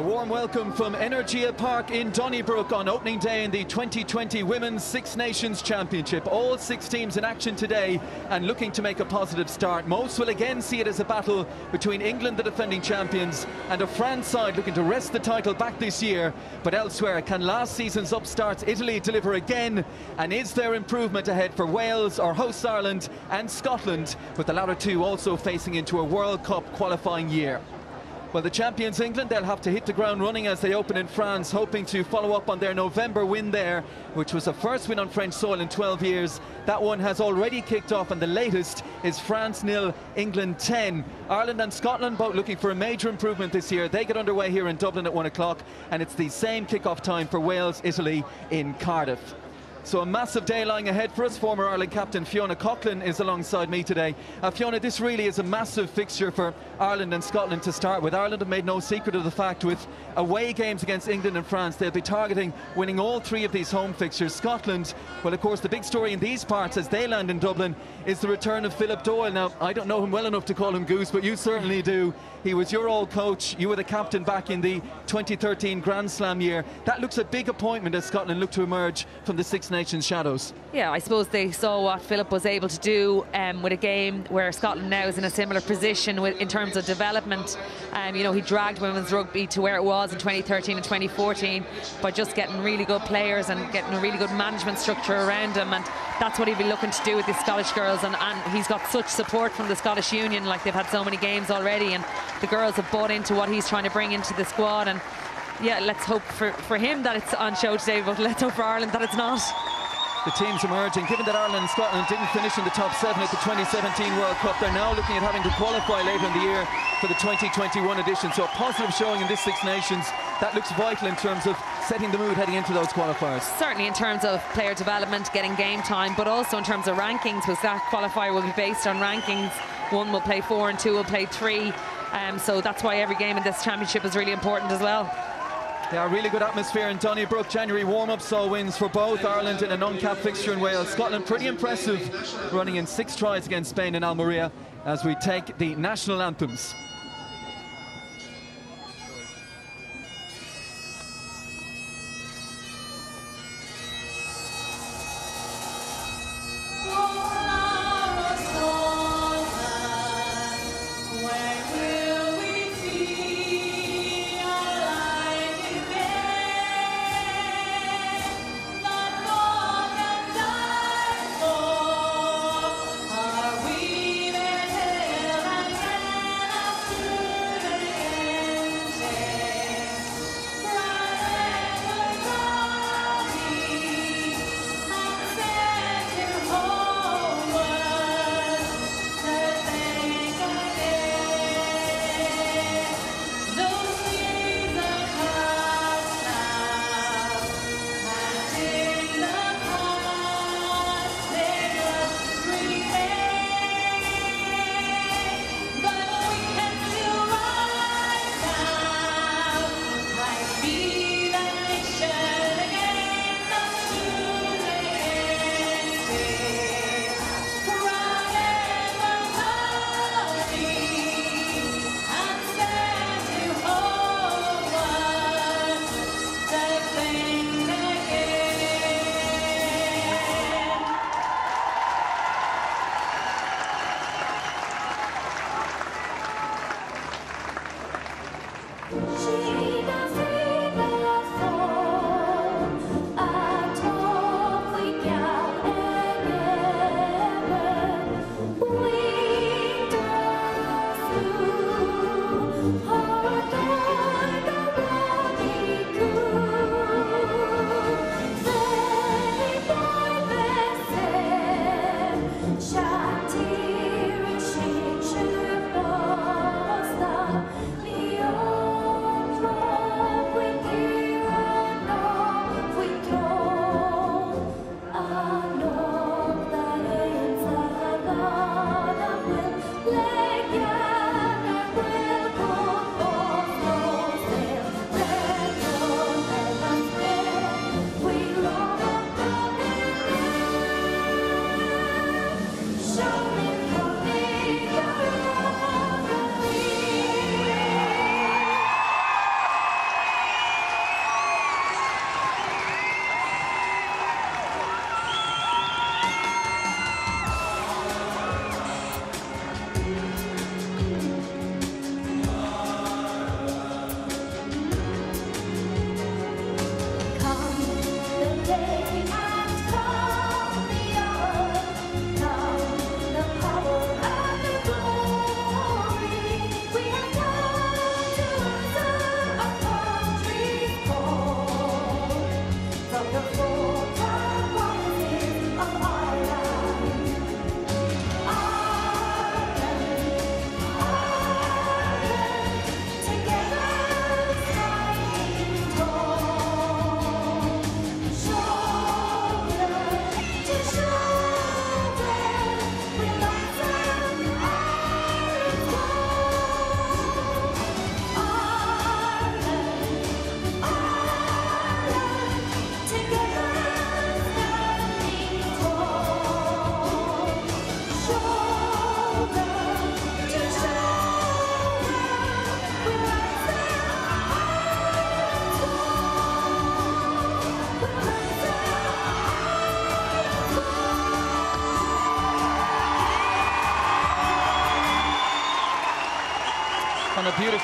A warm welcome from Energia Park in Donnybrook on opening day in the 2020 Women's Six Nations Championship. All six teams in action today and looking to make a positive start. Most will again see it as a battle between England, the defending champions, and a France side looking to wrest the title back this year. But elsewhere, can last season's upstarts Italy deliver again? And is there improvement ahead for Wales or host Ireland and Scotland, with the latter two also facing into a World Cup qualifying year? Well, the champions England, they'll have to hit the ground running as they open in France, hoping to follow up on their November win there, which was the first win on French soil in 12 years. That one has already kicked off, and the latest is France nil, England 10. Ireland and Scotland both looking for a major improvement this year. They get underway here in Dublin at 1 o'clock, and it's the same kick-off time for Wales, Italy in Cardiff. So a massive day lying ahead for us. Former Ireland captain Fiona Coghlan is alongside me today. Uh, Fiona, this really is a massive fixture for Ireland and Scotland to start with. Ireland have made no secret of the fact with away games against England and France, they'll be targeting winning all three of these home fixtures. Scotland, well, of course, the big story in these parts as they land in Dublin is the return of Philip Doyle. Now, I don't know him well enough to call him Goose, but you certainly do. He was your old coach. You were the captain back in the 2013 Grand Slam year. That looks a big appointment as Scotland look to emerge from the Six Nations shadows. Yeah, I suppose they saw what Philip was able to do um, with a game where Scotland now is in a similar position with, in terms of development. Um, you know, he dragged women's rugby to where it was in 2013 and 2014 by just getting really good players and getting a really good management structure around him. And that's what he'd be looking to do with the Scottish girls. And, and he's got such support from the Scottish Union, like they've had so many games already. And the girls have bought into what he's trying to bring into the squad. And yeah, let's hope for, for him that it's on show today, but let's hope for Ireland that it's not the teams emerging. Given that Ireland and Scotland didn't finish in the top seven at the 2017 World Cup, they're now looking at having to qualify later in the year for the 2021 edition. So a positive showing in this Six Nations. That looks vital in terms of setting the mood heading into those qualifiers. Certainly in terms of player development, getting game time, but also in terms of rankings, because that qualifier will be based on rankings. One will play four and two will play three. Um, so that's why every game in this championship is really important as well. Yeah, really good atmosphere in Donnybrook. January warm-up saw wins for both Ireland in an uncapped fixture in Wales. Scotland pretty impressive, running in six tries against Spain in Almeria as we take the national anthems.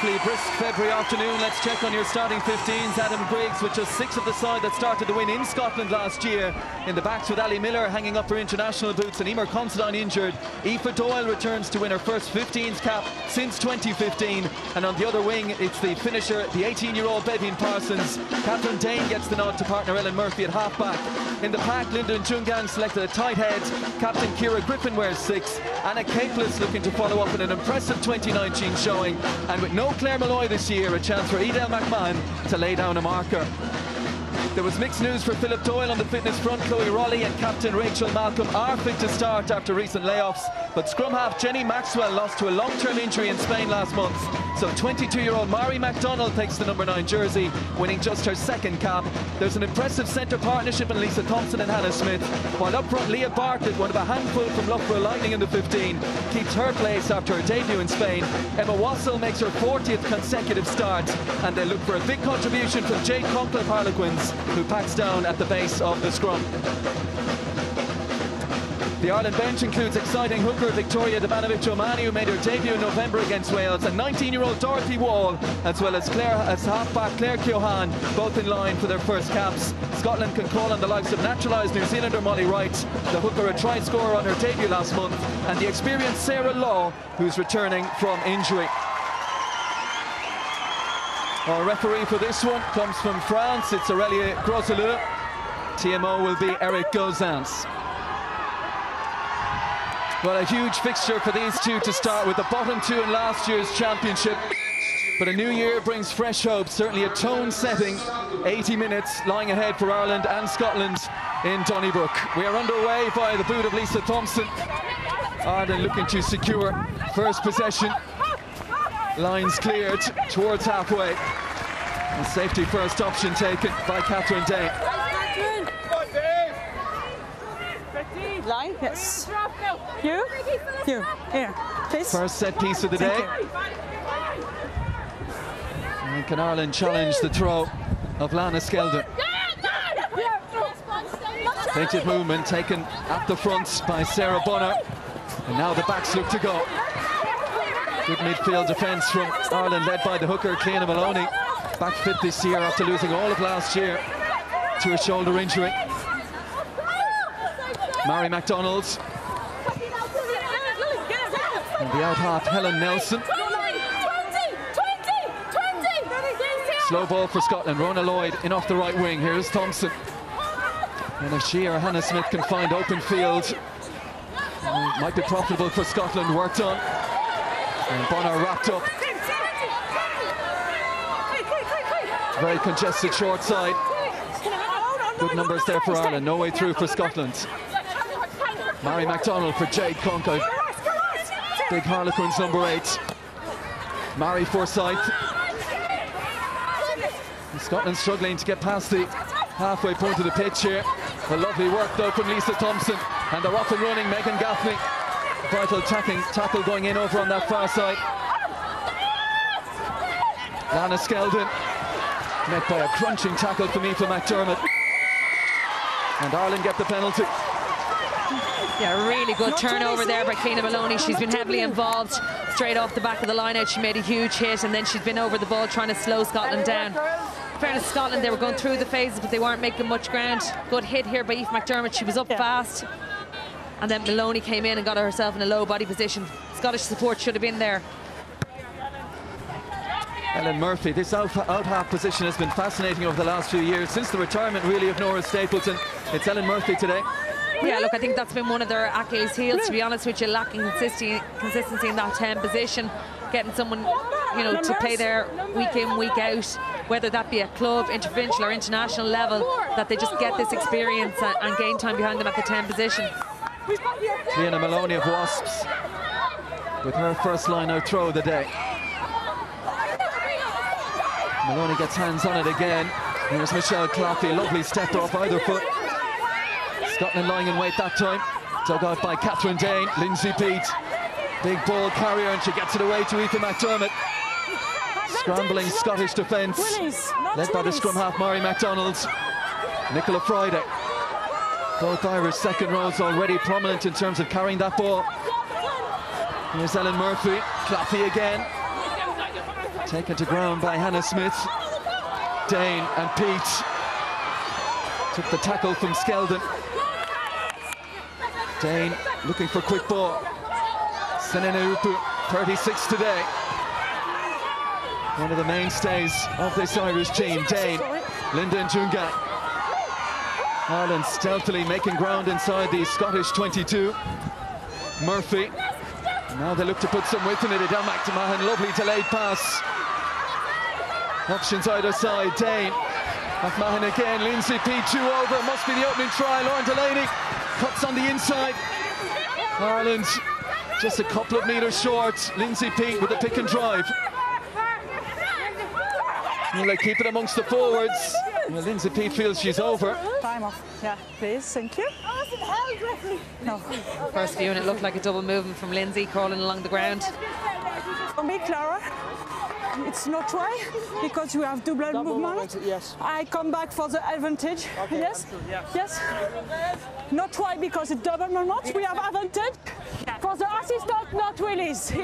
A brisk February afternoon. Let's check on your starting 15s. Adam Griggs with just six of the side that started the win in Scotland last year. In the backs with Ali Miller hanging up her international boots and Emer Considine injured. Aoife Doyle returns to win her first 15s cap since 2015. And on the other wing, it's the finisher, the 18-year-old Beibhinn Parsons. Kathryn Dane gets the nod to partner Ellen Murphy at half-back. In the pack, Linda Djougang selected a tight head. Captain Ciara Griffin wears six. Anna Caplice looking to follow up in an impressive 2019 showing. And with no Claire Molloy this year, a chance for Edel McMahon to lay down a marker. There was mixed news for Philip Doyle on the fitness front. Chloe Rollie and captain Rachel Malcolm are fit to start after recent layoffs. But scrum half Jenny Maxwell lost to a long-term injury in Spain last month. So 22-year-old Mhairi McDonald takes the number 9 jersey, winning just her second cap. There's an impressive centre partnership in Lisa Thomson and Hannah Smith. While up front, Leah Bartlett, one of a handful from Loughborough Lightning in the 15, keeps her place after her debut in Spain. Emma Wassell makes her 40th consecutive start. And they look for a big contribution from Jade Konkel Harlequins who packs down at the base of the scrum. The Ireland bench includes exciting hooker Victoria Dabanovich-O'Mahony, who made her debut in November against Wales, and 19-year-old Dorothy Wall, as well as Claire as halfback Claire Keohane, both in line for their first caps. Scotland can call on the likes of naturalised New Zealander Molly Wright, the hooker a try scorer on her debut last month, and the experienced Sarah Law, who's returning from injury. Our referee for this one comes from France. It's Aurélie Groizeleau. TMO will be Eric Gozans. Well, a huge fixture for these two to start with the bottom two in last year's championship. But a new year brings fresh hope, certainly a tone-setting 80 minutes lying ahead for Ireland and Scotland in Donnybrook. We are underway by the boot of Lisa Thomson. Ireland looking to secure first possession. Lines cleared towards halfway. And safety first option taken by Kathryn Dane. Line, yes. You? You. Here, please. First set piece of the day. And can Ireland challenge the throw of Lana Skeldon? Painted movement taken at the front by Sarah Bonar. And now the backs look to go. Good midfield defence from Ireland led by the hooker, Cliodhna Moloney. Back fit this year after losing all of last year to a shoulder injury. Mhairi McDonald. And the out half, Helen Nelson. Slow ball for Scotland. Rhona Lloyd in off the right wing. Here's Thomson. And if she or Hannah Smith can find open field, might be profitable for Scotland. Worked on. And Bonar wrapped up. Very congested short side. Good numbers there for Ireland. No way through for Scotland. Mhairi McDonald for Jade Konkel. Big Harlequins number eight. Mary Forsyth. And Scotland struggling to get past the halfway point of the pitch here. A lovely work though from Lisa Thomson. And they're and running, Megan Gaffney. Vital tacking, tackle going in over on that far side. Lana Skeldon. Met by a crunching tackle from Aoife McDermott. And Ireland get the penalty. Yeah, really good turnover there by Cliodhna Moloney. She's been heavily involved straight off the back of the line out. She made a huge hit and then she's been over the ball trying to slow Scotland down. In fairness, Scotland, they were going through the phases, but they weren't making much ground. Good hit here by Aoife McDermott. She was up yeah. fast. And then Moloney came in and got herself in a low body position. Scottish support should have been there. Ellen Murphy, this out, out, half position has been fascinating over the last few years. Since the retirement, really, of Nora Stapleton, it's Ellen Murphy today. Yeah, look, I think that's been one of their Achilles' heels, to be honest with you, lacking consistency, consistency in that 10 position, getting someone, you know, to play there week in, week out, whether that be a club, interprovincial or international level, that they just get this experience and gain time behind them at the 10 position. Cliodhna Moloney of Wasps with her first line out throw of the day. Moloney gets hands on it again. Here's Michelle Claffey, lovely step off either foot. Scotland lying in wait that time. Dug out by Kathryn Dane, Lindsay Peat. Big ball carrier and she gets it away to Ethan McDermott. Scrambling Scottish defence, led by the scrum half Mary McDonald. Nichola Fryday. Both Irish second rows already prominent in terms of carrying that ball. Here's Ellen Murphy, Claffey again. Taken to ground by Hannah Smith. Dane and Peat took the tackle from Skeldon. Dane looking for a quick ball. Sene Naoupu, 36 today. One of the mainstays of this Irish team, Dane, Linda and Njunga. Ireland stealthily making ground inside the Scottish 22. Murphy. Now they look to put some width in it. Edel McMahon, lovely delayed pass. Options either side. Dane. McMahon again. Lindsay Peat. Two over. Must be the opening try. Lauren Delany cuts on the inside. Ireland just a couple of metres short. Lindsay Peat with a pick and drive. Will they keep it amongst the forwards? Well, Lindsay Peat feels she's over. Time off. Yeah, please. Thank you. No. First view, and it looked like a double movement from Lindsay crawling along the ground. For me, Clara, it's not right because we have double, movement. yes. I come back for the advantage. yes. Yes. Not right because it's double movement. We have advantage. For the assistant, not release. Here.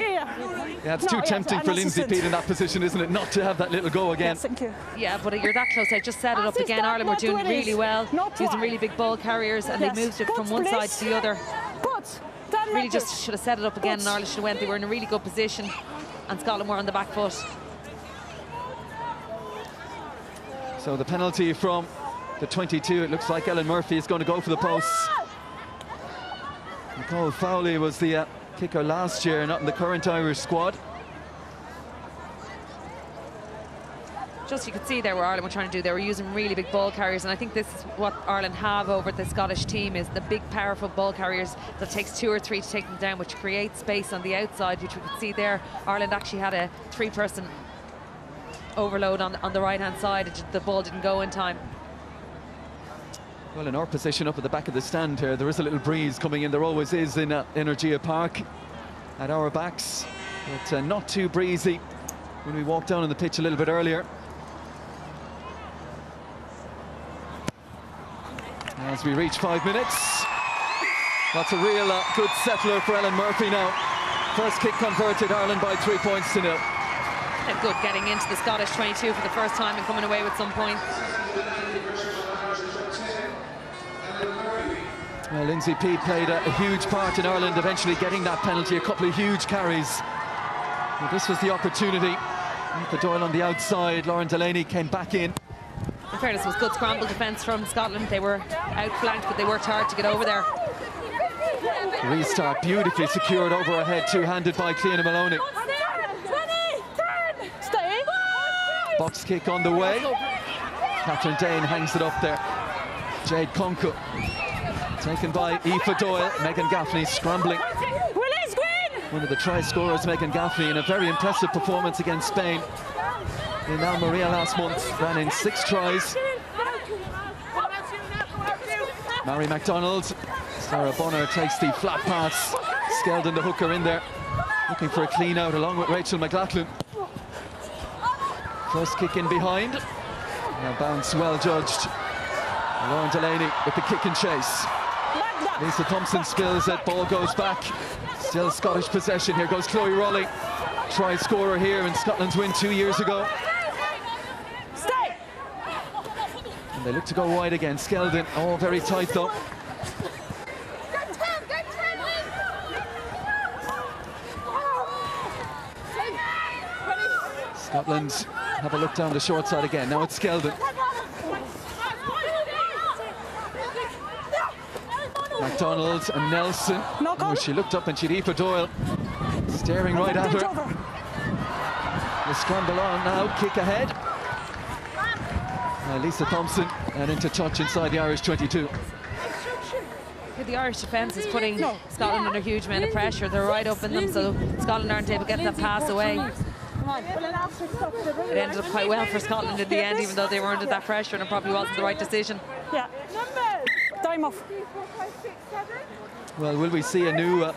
Yeah, it's No, too yes, tempting an for Lindsay assistant. Peat in that position, isn't it? Not to have that little go again. Yes, thank you. Yeah, but you're that close. I just set it up again. Assistant, Ireland were doing release. really well, Not using really big ball carriers, and Yes. they moved it Put, from one side to the other. Put. Then Really just should have set it up again, and Ireland should have went. They were in a really good position, and Scotland were on the back foot. So the penalty from the 22, it looks like Ellen Murphy is going to go for the posts. Nicole Fowley was the uh, kicker last year, not in the current Irish squad. Just you could see there what Ireland were trying to do. They were using really big ball carriers, and I think this is what Ireland have over the Scottish team is the big, powerful ball carriers that takes two or three to take them down, which creates space on the outside, which we could see there. Ireland actually had a three-person overload on on the right-hand side. The ball didn't go in time. Well, in our position up at the back of the stand here, there is a little breeze coming in. There always is in uh, Energia Park at our backs, but uh, not too breezy when we walked down on the pitch a little bit earlier. As we reach five minutes, that's a real uh, good settler for Ellen Murphy now. First kick converted, Ireland by three points to nil. And good getting into the Scottish 22 for the first time and coming away with some points. Well, Lindsay Peat played a, a huge part in Ireland eventually getting that penalty, a couple of huge carries. Well, this was the opportunity. The Doyle on the outside, Lauren Delany came back in. In fairness, it was good scramble defence from Scotland. They were outflanked, but they worked hard to get over there. Restart beautifully secured over her head, two-handed by Cliodhna Moloney. Stay. Box kick on the way. Kathryn Dane hangs it up there. Jade Konkel taken by Aoife Doyle. Megan Gaffney scrambling. Release green. One of the try scorers, Megan Gaffney, in a very impressive performance against Spain. In Almeria last month, ran in six tries. Mhairi McDonald. Sarah Bonar takes the flat pass. Skeldon the hooker in there. Looking for a clean out along with Rachel McLachlan. First kick in behind. Now bounce well judged. Lauren Delany with the kick and chase. Lisa Thomson spills it, ball goes back. Still Scottish possession. Here goes Chloe Rollie. Try scorer here in Scotland's win two years ago. Stay. And they look to go wide again. Skeldon, oh, very tight though. Scotland have a look down the short side again. Now it's Skeldon. McDonald and Nelson. Knock Oh, she looked up and she'd Aoife Doyle staring right at her. over. The scramble on now, kick ahead. Uh, Lisa Thomson and into touch inside the Irish 22. The Irish defence is putting No. Scotland under a huge amount of pressure. They're right up in them, so Scotland aren't able to get that pass away. It ended up quite well for Scotland in the end, even though they were under that pressure, and it probably wasn't the right decision. Yeah. Time off. Well, will we see a new uh,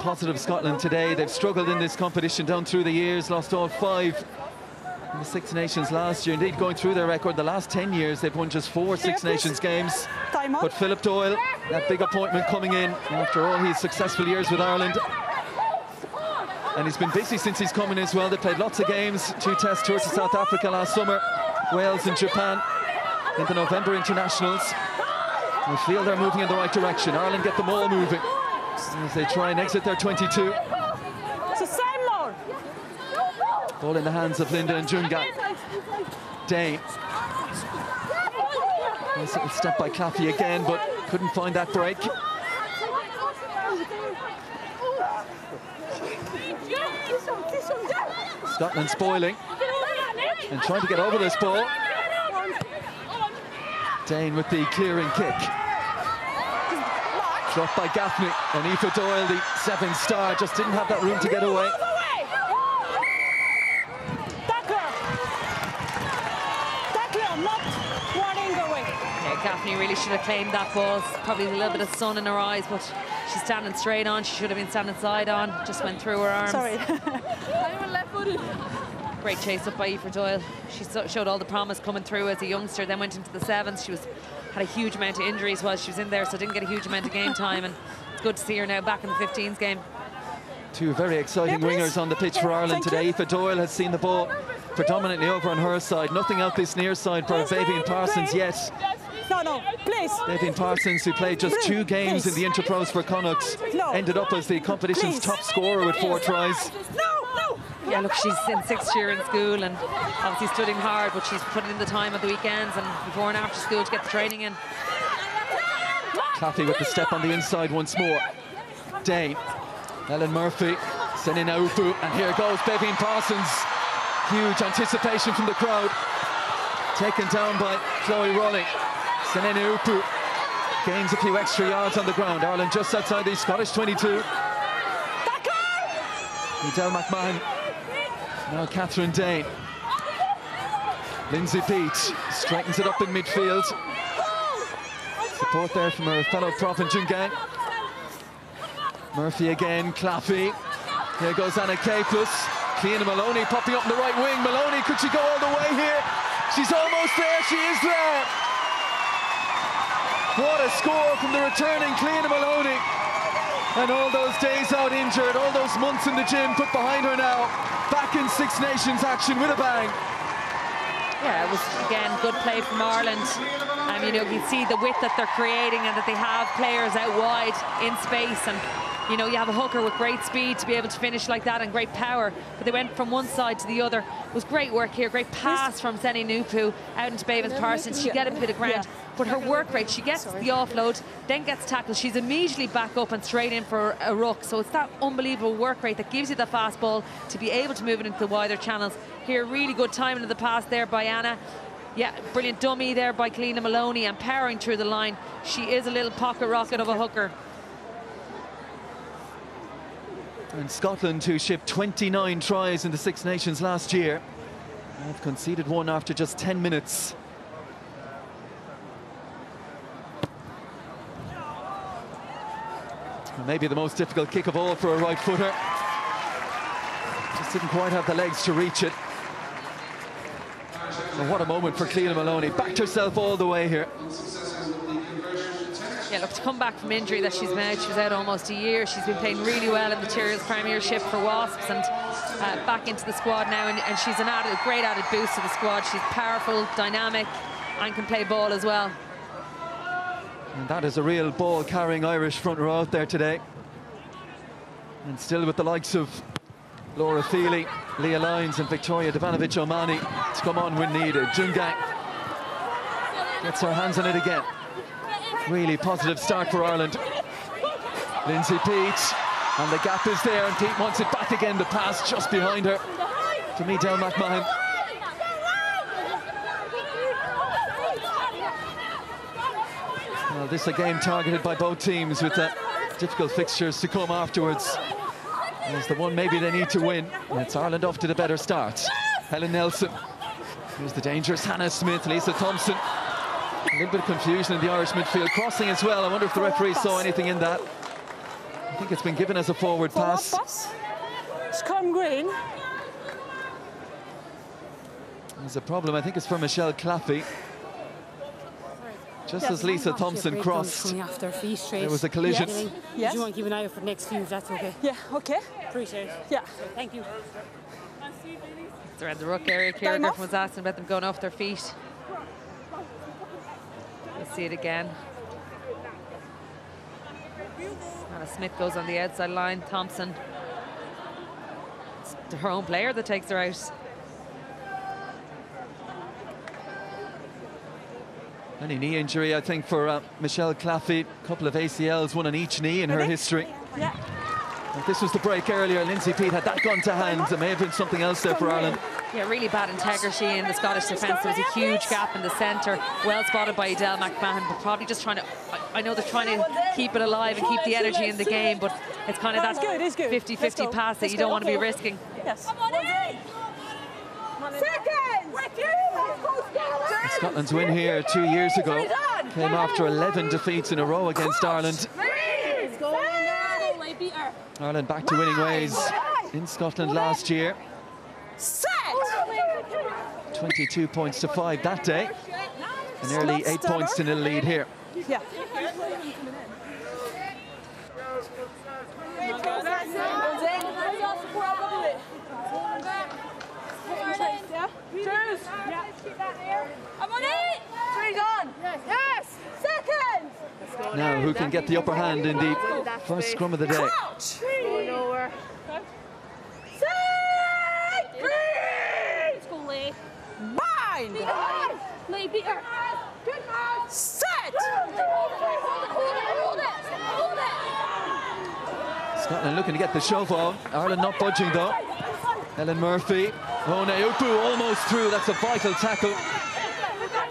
positive Scotland today? They've struggled in this competition down through the years, lost all five in the Six Nations last year. Indeed, going through their record, the last 10 years, they've won just four Six. Nations games. Time But. Philip Doyle, that big appointment coming in after all his successful years with Ireland. And he's been busy since he's come in as well. They played lots of games, two test tours to South Africa last summer, Wales and Japan in the November internationals. We feel they're moving in the right direction. Ireland get them all moving as they try and exit their 22. So same more. Ball in the hands of Linda Djougang. Dane. Nice little step by Claffey again, but couldn't find that break. Scotland spoiling and trying to get over this ball. Dane with the clearing kick. Dropped by Gaffney and Aoife Doyle, the seven star, just didn't have that room to get away. Tackler. Tackler, not running away. Yeah, Gaffney really should have claimed that ball. Probably a little bit of sun in her eyes, but she's standing straight on. She should have been standing side on. Just went through her arms. Sorry. Great chase up by Aoife Doyle. She so- showed all the promise coming through as a youngster, then went into the sevens. She was had a huge amount of injuries while she was in there, so didn't get a huge amount of game time. And it's good to see her now back in the 15s game. Two very exciting Yeah, wingers on the pitch for Ireland today. you. Aoife Doyle has seen the ball predominantly over on her side. Nothing out this near side for Please, Beibhinn Parsons please. yet. No, no, please. Beibhinn Parsons, who played just two games in the Interpros for Connacht, No. ended up as the competition's Please. top scorer with four tries. No, no. Yeah, look, she's in sixth year in school and obviously studying hard, but she's putting in the time at the weekends and before and after school to get the training in. Claffey with the step on the inside once more. Dane, Ellen Murphy, sending Aufu, and here goes Beibhinn Parsons. Huge anticipation from the crowd. Taken down by Chloe Rollie. Sene Naoupu gains a few extra yards on the ground. Ireland just outside the Scottish 22. Edel McMahon. Now Kathryn Dane. Lindsay Peat straightens it up in midfield. Support there from her fellow prop in Djougang. Murphy again, Claffey. Here goes Anna Caplice. Cliodhna Moloney popping up in the right wing. Moloney, could she go all the way here? She's almost there, she is there. What a score from the returning Cliodhna Moloney. And all those days out injured, all those months in the gym put behind her now. Back in Six Nations action with a bang. Yeah, it was again good play from Ireland. Um, you know, you can see the width that they're creating and that they have players out wide in space and you know, you have a hooker with great speed to be able to finish like that and great power. But they went from one side to the other. It was great work here, great pass from Sene Naoupu out into Beibhinn Parsons. She get a bit of ground, but her work rate, she gets the offload, then gets tackled. She's immediately back up and straight in for a ruck. So it's that unbelievable work rate that gives you the fast ball to be able to move it into the wider channels. Here, really good timing of the pass there by Anna. Yeah, brilliant dummy there by Cliodhna Moloney and powering through the line. She is a little pocket rocket of a hooker. And Scotland, who shipped 29 tries in the Six Nations last year, have conceded one after just 10 minutes. Maybe the most difficult kick of all for a right footer. Just didn't quite have the legs to reach it. And what a moment for Cliodhna Moloney. Backed herself all the way here. Yeah, look, to come back from injury that she's been out, she was out almost a year. She's been playing really well in the Tyrrell's Premiership for Wasps and uh, back into the squad now. And, and she's an added, a great added boost to the squad. She's powerful, dynamic, and can play ball as well. And that is a real ball-carrying Irish front row out there today. And still with the likes of Laura Feely, Leah Lyons and Victoria Dabanovich O'Mahony to come on when needed. Djougang gets her hands on it again. Really positive start for Ireland. Lindsay Peat, and the gap is there, and Peat wants it back again. The pass just behind her to me, Del McMahon. Well, this a game targeted by both teams with the difficult fixtures to come afterwards. It's the one maybe they need to win. And it's Ireland off to the better start. Helen Nelson. Here's the dangerous Hannah Smith, Lisa Thomson. A little bit of confusion in the Irish midfield. Crossing as well. I wonder if the referee saw anything in that. I think it's been given as a forward Forward pass. It's come green. There's a problem. I think it's for Michelle Claffey. Just Yes. as Lisa Thomson crossed, after feet there was a collision. Yeah. Yes. You want to keep an eye out for the next few, that's okay. Yeah, okay. Appreciate it. Yeah. Thank you. It's around the ruck area. Kira Time off. Griffin was asking about them going off their feet. We'll see it again. Anna Smith goes on the outside line. Thomson. It's her own player that takes her out. Any knee injury, I think, for uh, Michelle Claffey. A couple of ACLs, one on each knee in her history. Yeah. If this was the break earlier. Lindsay Peat had that gone to hand. There may have been something else there for Ireland. Yeah, really bad integrity in the Scottish defence. There was a huge gap in the centre. Well spotted by Edel McMahon, but probably just trying to. I, I know they're trying to keep it alive and keep the energy in the game, but it's kind of that good, it's good. 50 Let's 50 pass that you don't want to be risking. Yes. Scotland's win here two years ago came after 11 defeats in a row against Ireland. Ireland back to winning ways in Scotland last year. Set. 22 points to five that day. An early Not eight points to the lead here. Yeah. Cheers. I'm on it! Three gone! Yes! Second! Now, who can get the upper hand in the first scrum of the day? Crouch. Going nowhere. Set. Bind. Lee, beat her. Scotland looking to get the shove on. Ireland not budging though. Ellen Murphy. Oh, Naoupu almost through. That's a vital tackle.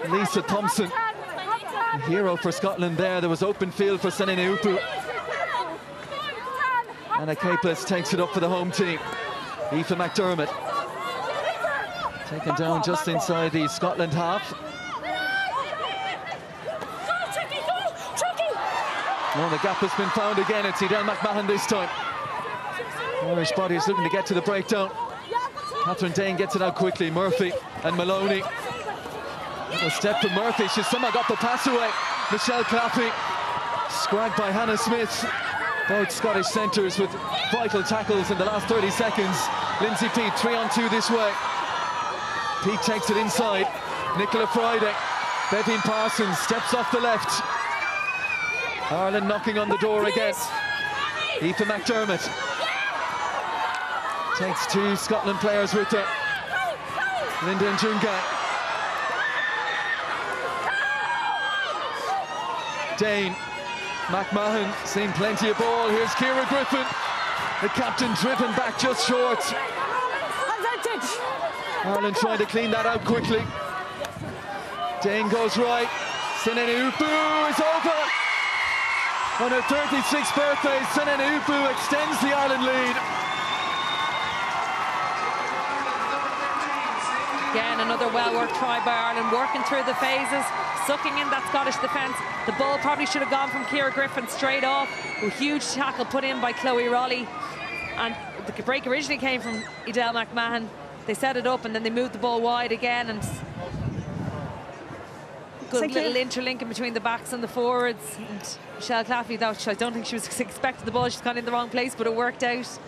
Lisa Thomson, a hero for Scotland there. There was open field for Sene Naoupu. Anna Caplice takes it up for the home team. Aoife McDermott taken down just inside the Scotland half. Oh, the gap has been found again. It's Edel McMahon this time. Irish body is looking to get to the breakdown. Kathryn Dane gets it out quickly. Murphy and Moloney. A step Murphy. She's somehow got the pass away. Michelle Claffey. Scragged by Hannah Smith. Both Scottish centres with vital tackles in the last 30 seconds. Lindsay Peat, three on two this way. Peat takes it inside. Nichola Fryday. Beibhinn Parsons steps off the left. Ireland knocking on the door again. Aoife McDermott takes two Scotland players with her. Linda and Junga. Dane. McMahon seeing plenty of ball. Here's Ciara Griffin. The captain driven back just short. Ireland trying to clean that out quickly. Dane goes right. Sene Naoupu is over. On her 36th birthday, Sene Naoupu extends the Ireland lead. Again, another well-worked try by Ireland, working through the phases, sucking in that Scottish defence. The ball probably should have gone from Ciara Griffin straight off. A huge tackle put in by Chloe Rollie. And the break originally came from Edel McMahon. They set it up and then they moved the ball wide again and good little interlinking between the backs and the forwards. And Michelle Claffey, that I don't think she was expecting the ball. She's gone in the wrong place, but it worked out.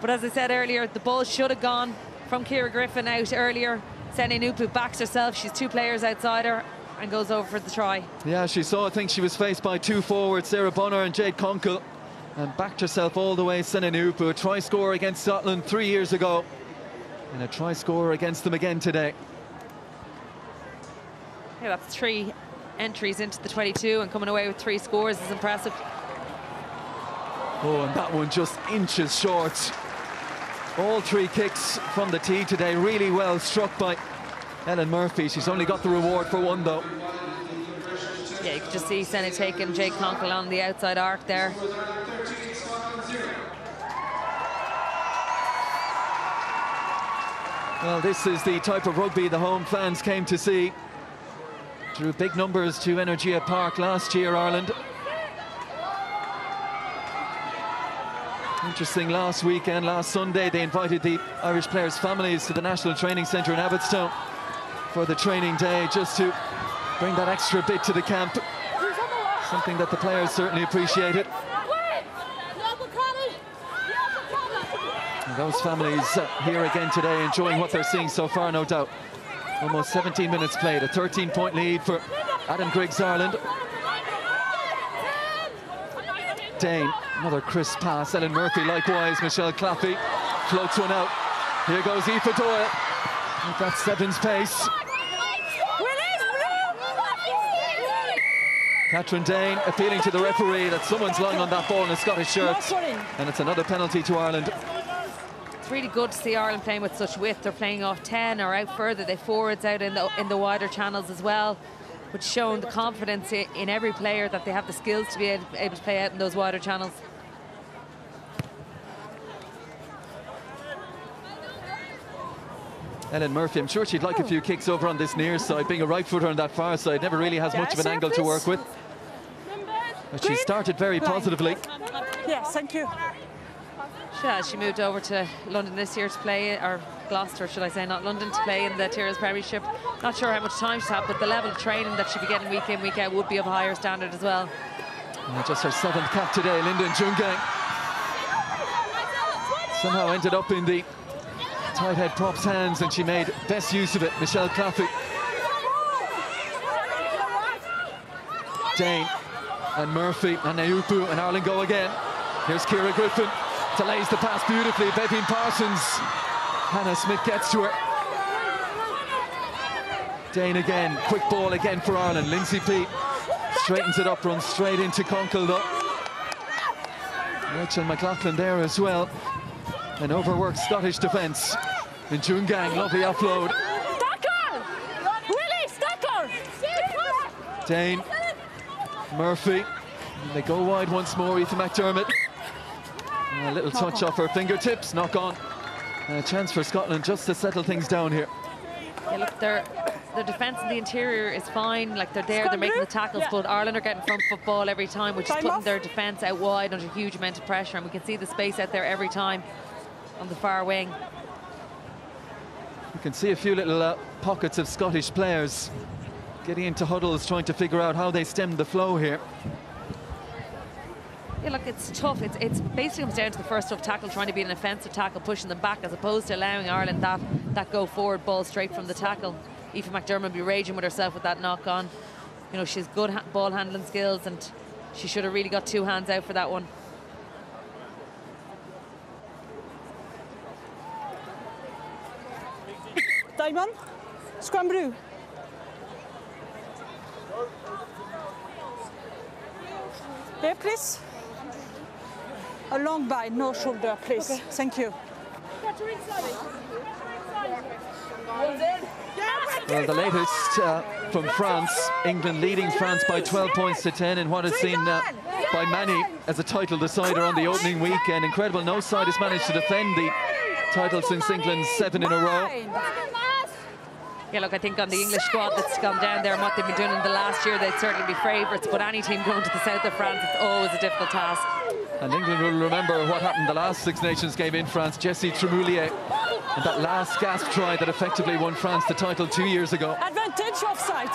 But as I said earlier, the ball should have gone from Ciara Griffin out earlier. Sene Naoupu backs herself. She's two players outside her and goes over for the try. Yeah, she saw, I think she was faced by two forwards, Sarah Bonar and Jade Konkel, and backed herself all the way. Sene Naoupu, a try scorer against Scotland three years ago, and a try scorer against them again today. Yeah, that's three entries into the 22 and coming away with three scores is impressive. Oh, and that one just inches short. All three kicks from the tee today, really well struck by Ellen Murphy. She's only got the reward for one, though. Yeah, you can just see Senna taking Jade Konkel on the outside arc there. Well, this is the type of rugby the home fans came to see. Drew big numbers to Energia Park last year, Ireland. Interesting, last weekend, last Sunday, they invited the Irish players' families to the National Training Centre in Abbottstown for the training day, just to bring that extra bit to the camp. Something that the players certainly appreciated. Those families uh, here again today enjoying what they're seeing so far, no doubt. Almost 17 minutes played, a 13-point lead for Adam Griggs Ireland. Dane, another crisp pass. Ellen Murphy likewise. Michelle Claffey floats one out. Here goes Aoife Doyle. With that Sevens pace. Kathryn Dane appealing to the referee that someone's lying on that ball in a Scottish shirt. And it's another penalty to Ireland. It's really good to see Ireland playing with such width. They're playing off 10 or out further. They forwards out in the in the wider channels as well, which showing the confidence in every player that they have the skills to be able, able to play out in those wider channels. Ellen Murphy, I'm sure she'd like a few oh. kicks over on this near side. Being a right footer on that far side never really has much of an angle to work with. But she started very positively. Yes, thank you. She has. She moved over to London this year to play, or Gloucester, should I say, not London, to play in the Tyrrell's Premiership. Not sure how much time she's had, but the level of training that she'd be getting week in, week out would be of a higher standard as well. And just her seventh cap today, Linda Djougang. Somehow ended up in the tight head props hands and she made best use of it. Michelle Claffey. Dane and Murphy and Naoupu and Ireland go again. Here's Ciara Griffin. Delays the pass beautifully. Beibhinn Parsons. Hannah Smith gets to her. Dane again. Quick ball again for Ireland. Lindsay Peat straightens it up, runs straight into Konkel though. Rachel McLachlan there as well. An overworked Scottish defence. And Djougang, lovely offload. Dane, Murphy. And they go wide once more, Ethan McDermott. A little touch off her fingertips, knock on. A chance for Scotland just to settle things down here. Yeah, look, their their defence in the interior is fine. Like they're there, they're making the tackles, yeah. but Ireland are getting front football every time, which Time is putting off. their defence out wide under a huge amount of pressure, and we can see the space out there every time on the far wing. You can see a few little uh, pockets of Scottish players getting into huddles, trying to figure out how they stem the flow here. Yeah, look, it's tough. It's, it's basically comes down to the first tough tackle, trying to be an offensive tackle, pushing them back, as opposed to allowing Ireland that, that go forward ball straight from the tackle. Aoife McDermott will be raging with herself with that knock on. You know, she's good ha ball handling skills, and she should have really got two hands out for that one. Diamond, scrum brew. Here, please. A long bite, no shoulder, please. Okay. Thank you. Well, the latest uh, from France, England leading France by 12 points to 10 in what is seen uh, by many as a title decider on the opening weekend. Incredible, no side has managed to defend the title since England's seven in a row. Yeah, look, I think on the English squad that's gone down there and what they've been doing in the last year, they'd certainly be favourites. But any team going to the south of France, it's always a difficult task. And England will remember what happened the last Six Nations game in France. Jessy Trémoulière and that last gasp try that effectively won France the title two years ago. Advantage offside.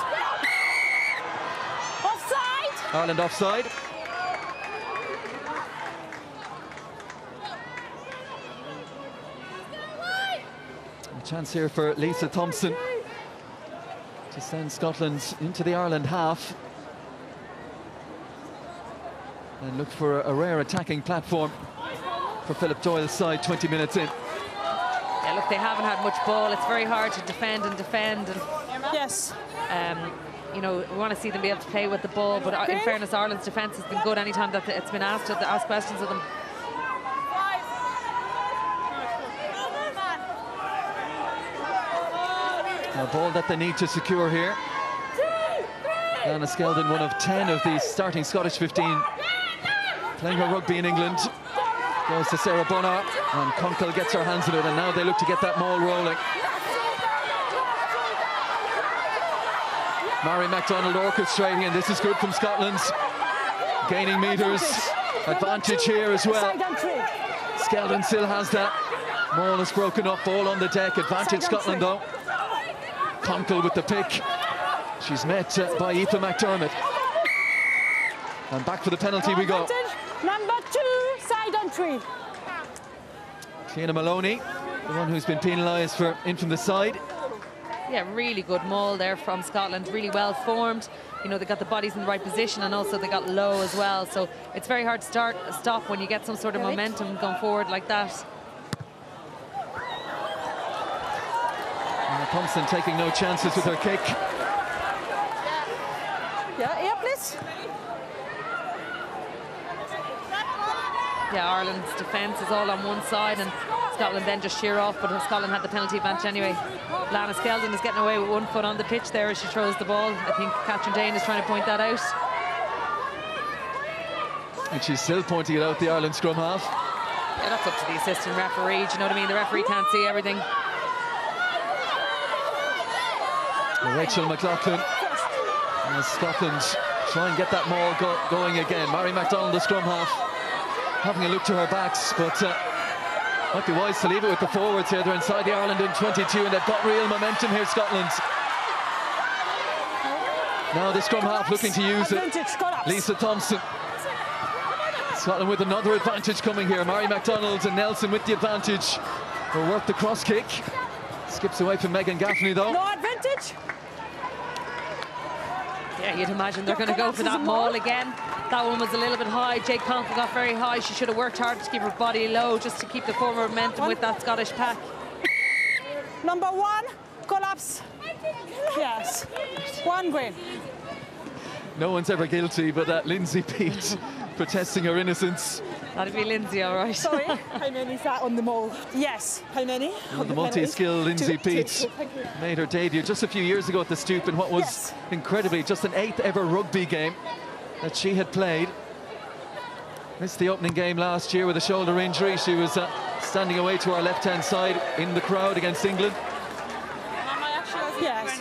Offside. Ireland offside. A chance here for Lisa Thomson to send Scotland into the Ireland half and look for a, a rare attacking platform for Philip Doyle's side 20 minutes in. Yeah, look, they haven't had much ball. It's very hard to defend and defend. And, yes. Um, you know, we want to see them be able to play with the ball, but in fairness, Ireland's defence has been good anytime that it's been asked to ask questions of them. A ball that they need to secure here. Lana Skeldon, one of 10 of the starting Scottish 15 playing her rugby in England. Goes to Sarah Bonar, and Konkel gets her hands on it, and now they look to get that maul rolling. Mhairi McDonald orchestrating, and this is good from Scotland. Gaining metres. Advantage here as well. Skeldon still has that. Maul is broken up, ball on the deck. Advantage Scotland though. Konkel with the pick. She's met uh, by Aoife McDermott. And back for the penalty we go. Number two, side on three. Cliodhna Moloney, the one who's been penalised for in from the side. Yeah, really good maul there from Scotland, really well formed. You know, they got the bodies in the right position and also they got low as well. So it's very hard to start stop when you get some sort of momentum going forward like that. And Thomson taking no chances with her kick. Yeah, here, please. Yeah, Ireland's defence is all on one side and Scotland then just sheer off, but Scotland had the penalty advantage anyway. Lana Skeldon is getting away with one foot on the pitch there as she throws the ball. I think Kathryn Dane is trying to point that out. And she's still pointing it out, the Ireland scrum half. Yeah, that's up to the assistant referee. Do you know what I mean? The referee can't see everything. Rachel McLachlan. As Scotland try and get that maul go going again. Mhairi McDonald, the scrum half, having a look to her backs, but uh, might be wise to leave it with the forwards here. They're inside the Ireland in 22, and they've got real momentum here, Scotland. Now the scrum half looking to use it. Lisa Thomson. Scotland with another advantage coming here. Mhairi McDonald and Nelson with the advantage. Will work the cross kick. Skips away from Megan Gaffney though. No advantage. Yeah, you'd imagine they're going to go for that maul again. That one was a little bit high. Jade Konkel got very high. She should have worked hard to keep her body low just to keep the forward momentum with that Scottish pack. Number one, collapse. Yes. One green. No one's ever guilty, but that Lindsay Peat protesting her innocence. That'd be Lindsay, all right. Sorry. How many is that on the maul? Yes. How many? Well, the multi-skilled Lindsay Peat made her debut just a few years ago at the Stoop in what was Yes. incredibly just an eighth ever rugby game that she had played. Missed the opening game last year with a shoulder injury. She was uh, standing away to our left-hand side in the crowd against England. Yes.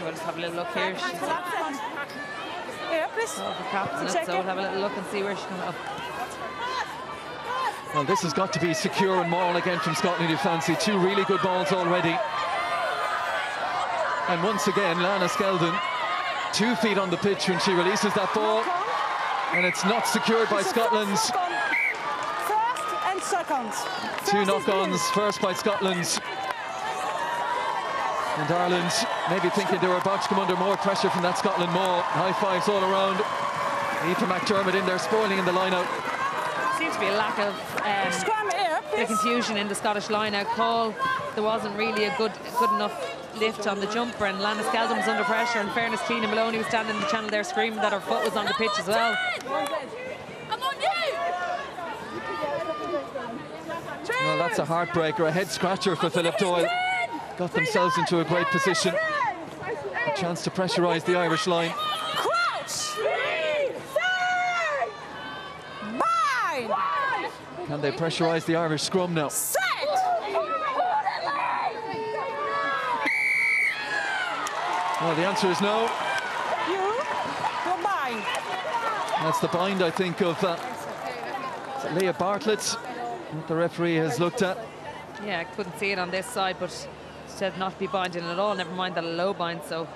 We'll just have a little look here. She's Here, captain, so we'll have a little look and see where she comes up. Well, this has got to be secure and moral again from Scotland, you fancy. Two really good balls already. And once again, Lana Skeldon, two feet on the pitch when she releases that ball. And it's not secured by Scotland's First and second. two First is knock-ons. First by Scotland. And Ireland maybe thinking they were about to come under more pressure from that Scotland maul. High fives all around. Aoife McDermott in there spoiling in the line-out. Seems to be a lack of um, Scrum here, bit confusion in the Scottish line-out call. There wasn't really a good good enough lift on the jumper, and Lana Skeldon was under pressure. In fairness, Tina Moloney was standing in the channel there screaming that her foot was on the pitch as well. I'm on you! Well, that's a heartbreaker, a head scratcher for Philip Doyle. Got themselves into a great position. A chance to pressurise the Irish line. Crouch. Can they pressurise the Irish scrum now? Set. Well, the answer is no. You. Go bind. That's the bind, I think, of uh, Leah Bartlett, that the referee has looked at. Yeah, I couldn't see it on this side, but said not to be binding at all. Never mind the low bind. So,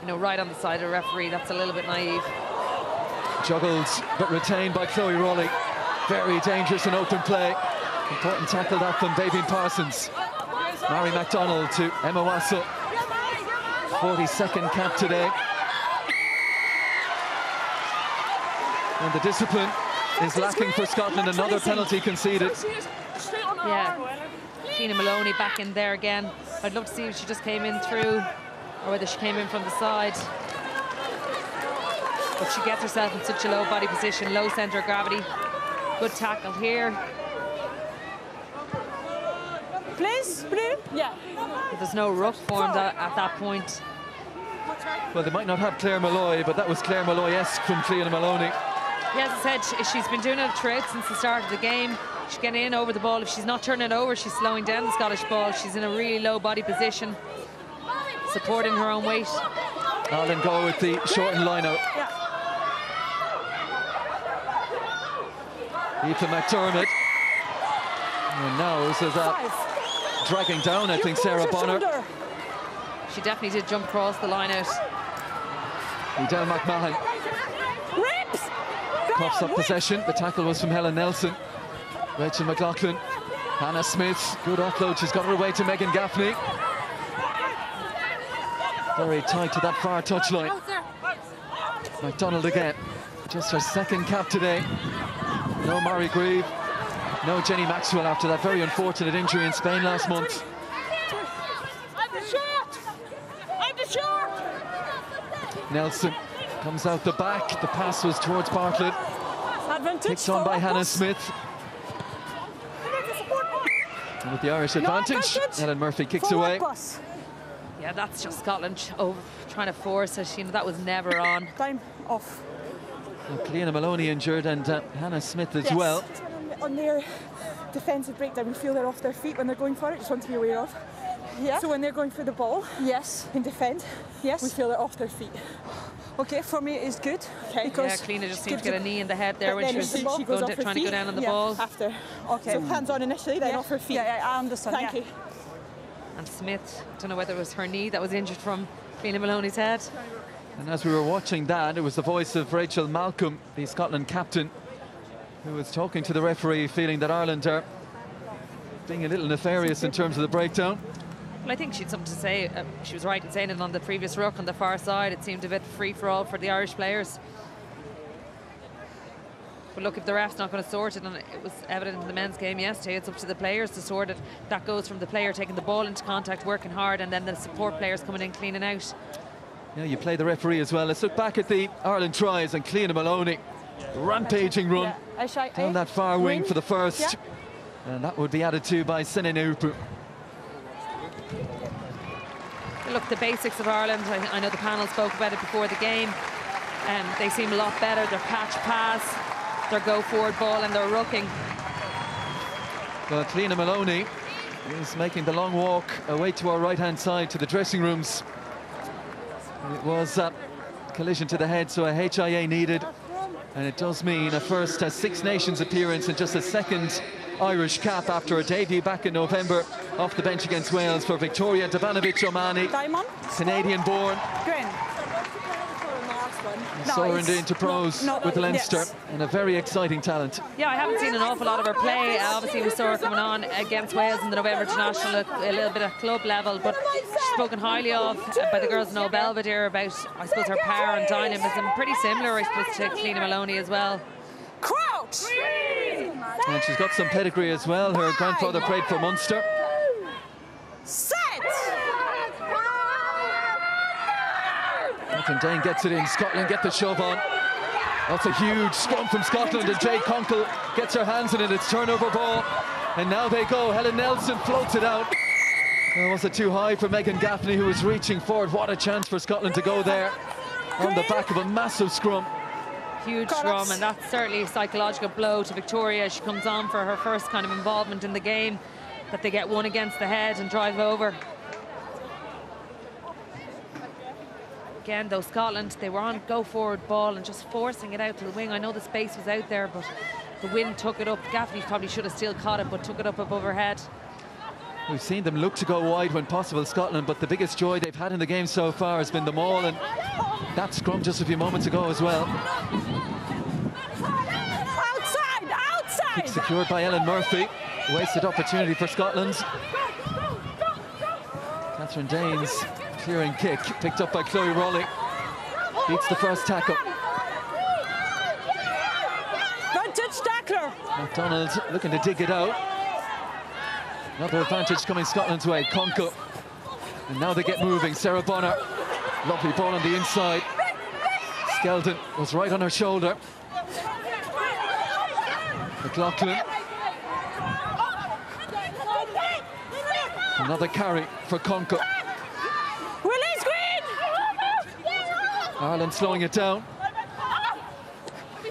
you know, right on the side of the referee, that's a little bit naive. Juggled, but retained by Chloe Rollie. Very dangerous and open play. Important tackle that from Beibhinn Parsons. Mhairi McDonald to Emma Wassell. 42nd cap today. And the discipline is lacking for Scotland. Another penalty conceded. Yeah. Tina Moloney back in there again. I'd love to see if she just came in through or whether she came in from the side. But she gets herself in such a low body position, low centre of gravity. Good tackle here. Please, please. Yeah. But there's no ruck formed at, at that point. Well, they might not have Claire Molloy, but that was Claire Molloy-esque from Cliodhna Moloney. Yeah, as I said, she, she's been doing it throughout since the start of the game. She's getting in over the ball. If she's not turning it over, she's slowing down the Scottish ball. She's in a really low body position, supporting her own weight. Ireland go with the shortened line out. Yeah. Aoife McDermott. And now this is that dragging down, I You think, Sarah Bonar. shoulder. She definitely did jump across the line out. Edel McMahon Rips. Coughs up possession. The tackle was from Helen Nelson. Rachel McLachlan Hannah Smith, good offload. She's got her way to Megan Gaffney. Very tight to that far touchline. McDonald again. Just her second cap today. No Mhairi Grieve. No Jenny Maxwell after that very unfortunate injury in Spain last month. I'm the short! I'm the short! Nelson comes out the back. The pass was towards Bartlett. Advantage. Picked on by Hannah. Smith. And with the Irish advantage, advantage. Ellen Murphy kicks Forward away. pass. Yeah, that's just Scotland over, trying to force it. You know, that was never on. Time off. Cliodhna Moloney injured and uh, Hannah Smith as Yes. well. on their defensive breakdown, we feel they're off their feet when they're going for it. Just want to be aware of. Yeah. So when they're going for the ball Yes. in defend, Yes. we feel they're off their feet. Okay, for me it's good. Okay. Because Yeah, Cliodhna just seemed gives to get a knee in the head there when she was if the goes going off to, her trying to go feet, down on the yeah, ball. after. Okay. So hands on initially, then yeah. off her feet. Yeah, yeah, I understand. Thank yeah. you. And Smith, don't know whether it was her knee that was injured from Cliodhna Moloney's head. And as we were watching that, it was the voice of Rachel Malcolm, the Scotland captain, who was talking to the referee, feeling that Ireland are being a little nefarious in terms of the breakdown. Well, I think she had something to say. Uh, she was right in saying it on the previous ruck on the far side. It seemed a bit free for all for the Irish players. But look, if the ref's not going to sort it, and it was evident in the men's game yesterday, it's up to the players to sort it. That goes from the player taking the ball into contact, working hard, and then the support players coming in cleaning out. Yeah, you play the referee as well. Let's look back at the Ireland tries and Cliodhna Moloney. Rampaging run Yeah. I shy, down that far wing Wing. for the first. Yeah. And that would be added to by Sene Naoupu. Look, the basics of Ireland, I, I know the panel spoke about it before the game. Um, they seem a lot better. Their catch pass, their go forward ball, and their rucking. But Cliodhna Moloney is making the long walk away to our right-hand side to the dressing rooms. It was a collision to the head, so a HIA needed. And it does mean a first Six Nations appearance and just a second Irish cap after a debut back in November off the bench against Wales for Victoria Dabanovich O'Mahony, Time on. Canadian-born. Green. No, soaring it's into pros not- not- with Leinster yes. and a very exciting talent. Yeah, I haven't seen an awful lot of her play. Uh, obviously, we saw her coming on against Wales in the November International at a little bit at club level, but she's spoken highly of by the girls in Old Belvedere about, I suppose, her power and dynamism. Pretty similar, I suppose, to Cliodhna Moloney as well. Crouch. And she's got some pedigree as well. Her grandfather played for Munster. Set. Nathan Dane gets it in. Scotland get the shove on. That's a huge scrum from Scotland, and Jade Konkel gets her hands in it. It's turnover ball, and now they go. Helen Nelson floats it out. Uh, was it too high for Megan Gaffney, who was reaching forward? What a chance for Scotland to go there on the back of a massive scrum. Huge scrum, and that's certainly a psychological blow to Victoria. as She comes on for her first kind of involvement in the game, that they get one against the head and drive over. Again, though, Scotland, they were on go forward ball and just forcing it out to the wing. I know the space was out there, but the wind took it up. Gaffney probably should have still caught it, but took it up above her head. We've seen them look to go wide when possible, Scotland, but the biggest joy they've had in the game so far has been the maul, and that scrum just a few moments ago as well. Outside. Outside. Secured by Ellen Murphy. Wasted opportunity for Scotland. Kathryn Dane's clearing kick, picked up by Chloe Rollie. Beats the first tackle. Vantage tackler. McDonald looking to dig it out. Another advantage coming Scotland's way. Konkel. And now they get moving. Sarah Bonar. Lovely ball on the inside. Skeldon was right on her shoulder. McLachlan. Another carry for Konkel. Release Green. Ireland slowing it down.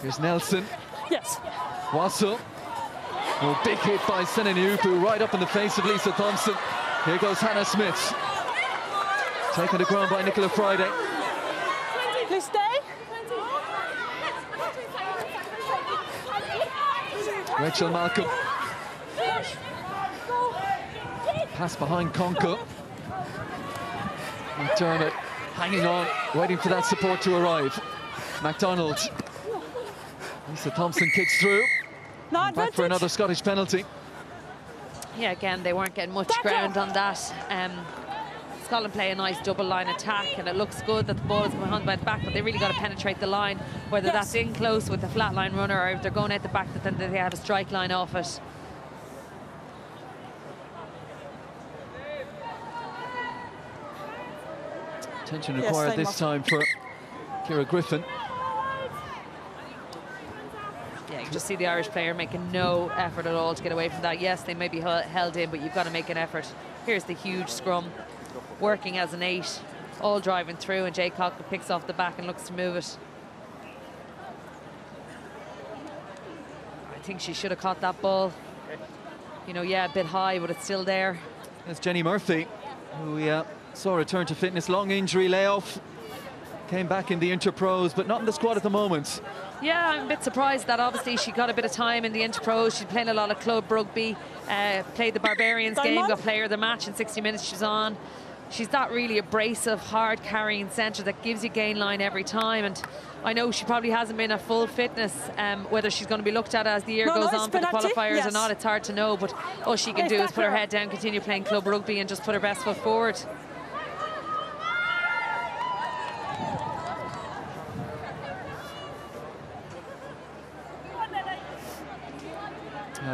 Here's Nelson. Yes. Wassell. Oh, big hit by Sene Naoupu right up in the face of Lisa Thomson. Here goes Hannah Smith. Taken to ground by Nichola Fryday. Please stay. Rachel Malcolm. Pass behind Konkel. McDermott hanging on, waiting for that support to arrive. McDonald. Lisa Thomson kicks through. No Back for another Scottish penalty. Yeah, again, they weren't getting much ground on that. Um, Scotland play a nice double line attack and it looks good that the ball is behind by the back, but they really got to penetrate the line, whether yes. that's in close with the flat line runner or if they're going out the back, that then they have a strike line off it. Attention required yes, this time for Ciara Griffin. You just see the Irish player making no effort at all to get away from that. Yes, they may be held in, but you've got to make an effort. Here's the huge scrum working as an eight, all driving through, and Jade Konkel picks off the back and looks to move it. I think she should have caught that ball. You know, yeah, a bit high, but it's still there. That's Jenny Murphy, who we uh, saw return to fitness, long injury layoff. Came back in the Interpros, but not in the squad at the moment. Yeah, I'm a bit surprised that obviously she got a bit of time in the Interpros. She's playing a lot of club rugby, uh, played the Barbarians game, got player of the match in 60 minutes she's on she's that really abrasive, hard carrying centre that gives you gain line every time. And I know she probably hasn't been at full fitness. Um, whether she's going to be looked at as the year no, goes no, on for the qualifiers yes. or not, it's hard to know. But all she can do is put her head down, continue playing club rugby, and just put her best foot forward.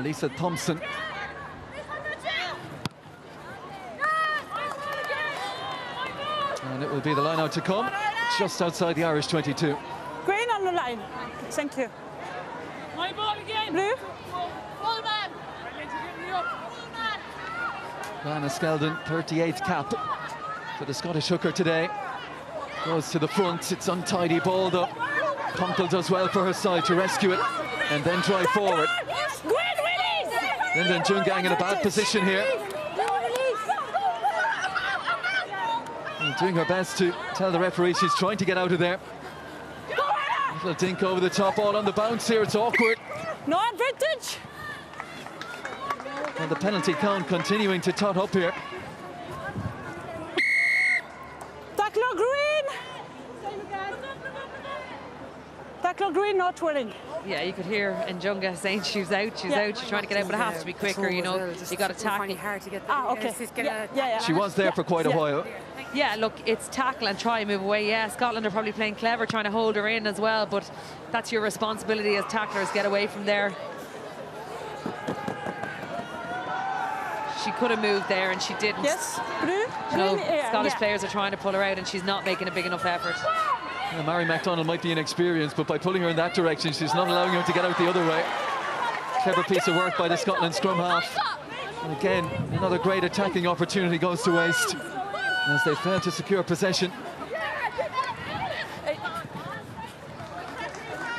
Lisa Thomson And it will be the line out to come, just outside the Irish 22. Green on the line. Thank you. My ball again. Blue. Full man. Lana Skeldon, 38th cap for the Scottish hooker today. Goes to the front, it's untidy ball though. Konkel does well for her side to rescue it and then drive forward. Linda Djougang in a bad position here. doing her best to tell the referee she's trying to get out of there. Little dink over the top, all on the bounce here. It's awkward. No advantage. And the penalty count continuing to tot up here. Tackle green. Tackle green, not winning. Yeah, you could hear Djougang saying she's out, she's yeah. out, she's trying to get out, but it has to be quicker, you know. You got to tackle. hard to get ah, okay. Yeah, yeah, yeah, She was there for quite a while. Yeah, look, it's tackle and try and move away. Yeah, Scotland are probably playing clever, trying to hold her in as well, but that's your responsibility as tacklers, get away from there. She could have moved there and she didn't. Yes, You know, Scottish yeah. players are trying to pull her out and she's not making a big enough effort. Mary McDonald might be inexperienced, but by pulling her in that direction, she's not allowing her to get out the other way. Clever piece of work by the Scotland scrum half. And again, another great attacking opportunity goes to waste as they fail to secure possession.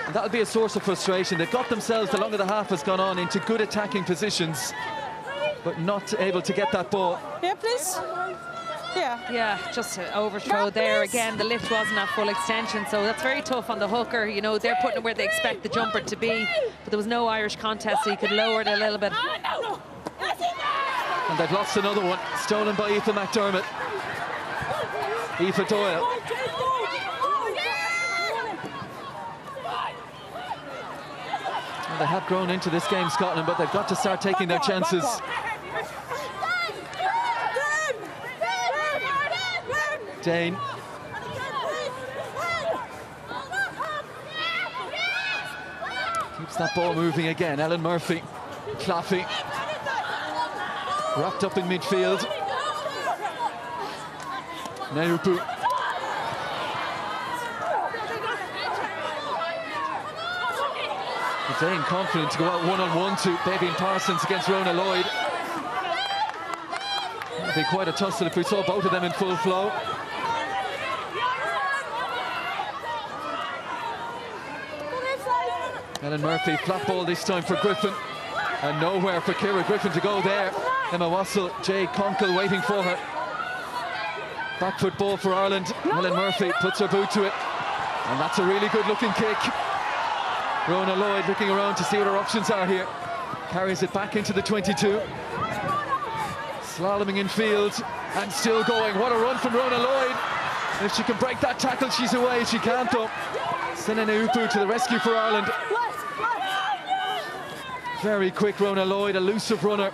And that'll be a source of frustration. They've got themselves, the longer the half has gone on, into good attacking positions, but not able to get that ball. Yeah, please. Yeah. Yeah, just an overthrow there. Again, the lift wasn't at full extension, so that's very tough on the hooker. You know, they're putting it where they expect the jumper to be, but there was no Irish contest, so you could lower it a little bit. And they've lost another one, stolen by Aoife McDermott. Aoife Doyle. they have grown into this game, Scotland, but they've got to start taking their chances. Dane. Keeps that ball moving again. Ellen Murphy, Claffey, wrapped up in midfield. Naoupu. Dane confident to go out one-on-one -on -one to Beibhinn Parsons against Rhona Lloyd. It'd be quite a tussle if we saw both of them in full flow. Ellen Murphy, flat ball this time for Griffin. And nowhere for Ciara Griffin to go there. Emma Wassell, Jade Konkel waiting for her. Back foot ball for Ireland. Ellen Murphy puts her boot to it. And that's a really good looking kick. Rhona Lloyd looking around to see what her options are here. Carries it back into the 22. Slaloming in field and still going. What a run from Rhona Lloyd. If she can break that tackle, she's away. She can't though. Sene Naoupu to the rescue for Ireland. Very quick Rhona Lloyd, elusive runner.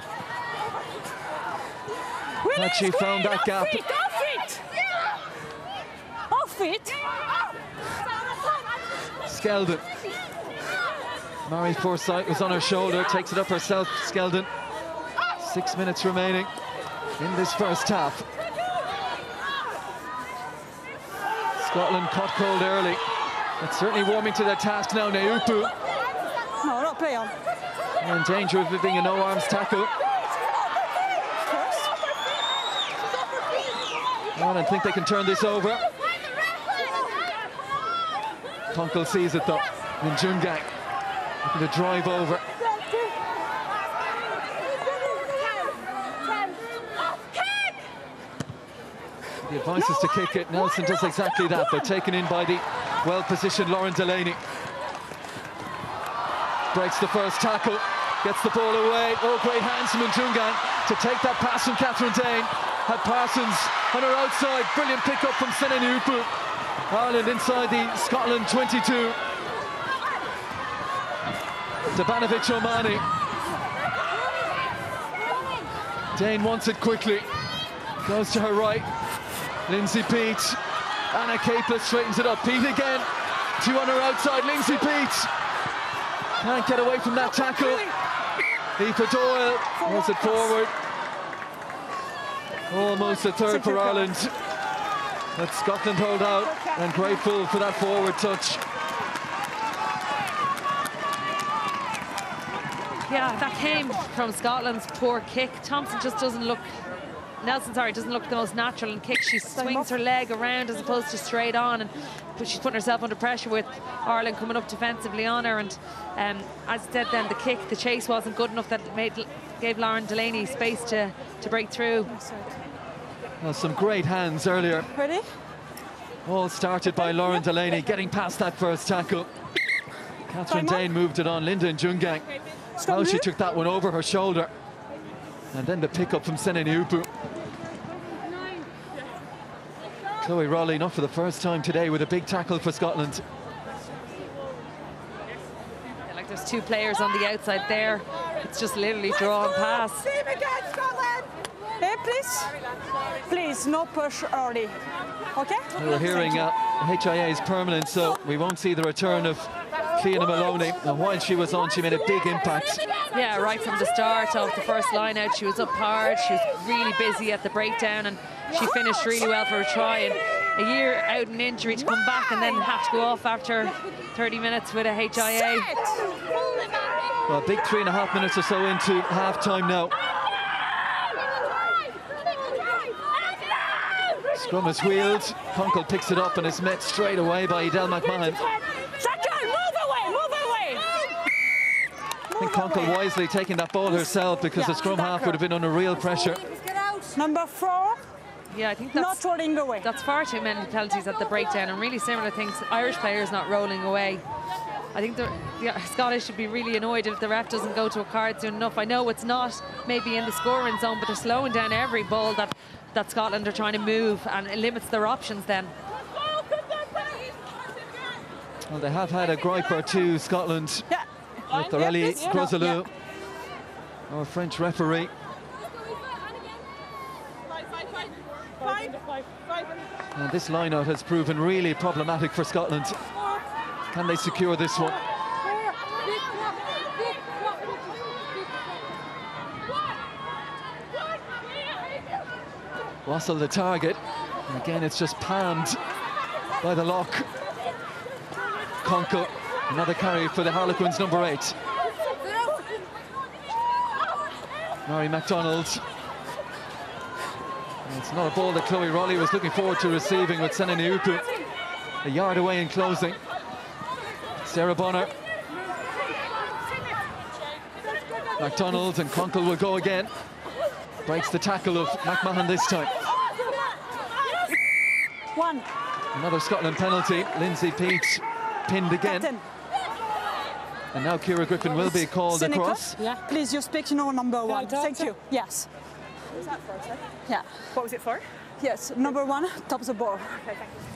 Had she found that gap? Off it! Off it! Skeldon. Mary Forsyth was on her shoulder, takes it up herself, Skeldon. Six minutes remaining in this first half. Scotland caught cold early. It's certainly warming to their task now, Naoupu. No, not play on. In danger of being a no-arms tackle. I don't think they can turn this over. Konkel sees it though. And Djougang looking to drive over. The advice is to kick it. Nelson does exactly that. They're taken in by the well-positioned Lauren Delany. Breaks the first tackle, gets the ball away. Oh, great hands from Djougang to take that pass from Kathryn Dane. Had Parsons on her outside. Brilliant pick up from Sene Naoupu. Ireland inside the Scotland 22. Dabanovich O'Mahony. Dane wants it quickly. Goes to her right. Lindsay Peat. Anna Caplice straightens it up. Peat again. Two on her outside. Lindsay Peat. Can't get away from that tackle. Aoife Doyle moves it forward. Almost a third for Ireland. Let Scotland hold out and grateful for that forward touch. Yeah, that came from Scotland's poor kick. Thomson just doesn't look, Nelson, sorry, doesn't look the most natural in kick. She swings her leg around as opposed to straight on, and but she's putting herself under pressure with Ireland coming up defensively on her. And um, as I said, then the kick, the chase wasn't good enough that made gave Lauren Delany space to to break through. Well, some great hands earlier. Ready? All started by Lauren Delany getting past that first tackle. Kathryn Dane moved it on. Linda Djougang. How she took that one over her shoulder. And then the pickup from Sene Naoupu. Chloe Rollie, not for the first time today, with a big tackle for Scotland. Yeah, like there's two players on the outside there. It's just literally draw and pass. Team again, Scotland! Hey, please. Please, no push early. Okay? We're hearing uh, HIA is permanent, so we won't see the return of Fiona Moloney. And while she was on, she made a big impact. Yeah, right from the start of the first line out, she was up hard. She was really busy at the breakdown, and she finished really well for a try. And a year out in injury to come back and then have to go off after 30 minutes with a HIA. Well, a big three and a half minutes or so into half time now. Scrum is wheeled. Konkel picks it up and is met straight away by Edel McMahon. Second, move away, move away! I think Konkel wisely taking that ball herself because the scrum half would have been under real pressure. Number four, Yeah, I think not that's rolling away. that's far too many penalties at the breakdown and really similar things. Irish players not rolling away. I think the, the Scottish should be really annoyed if the ref doesn't go to a card soon enough. I know it's not maybe in the scoring zone, but they're slowing down every ball that, that Scotland are trying to move and it limits their options then. Well, they have had a gripe or two, Scotland, Yeah. with Aurélie Yes, yeah. Groizeleau, our French referee. And this lineout has proven really problematic for Scotland. Can they secure this one? Wassell the target. And again, it's just palmed by the lock. Konkel, another carry for the Harlequins, number eight. Mhairi McDonald. And It's not a ball that Chloe Rollie was looking forward to receiving with Sene Naoupu. A yard away in closing. Sarah Bonar. McDonald and Konkel will go again. Breaks the tackle of McMahon this time. One, Another Scotland penalty. Lindsay Peat pinned again. captain. And now Ciara Griffin will be called Seneca, across. Yeah. Please, you speak to no number one. Thank you. Yes. Yeah. What was it for? Yes. Number one, top the ball. Okay, thank you.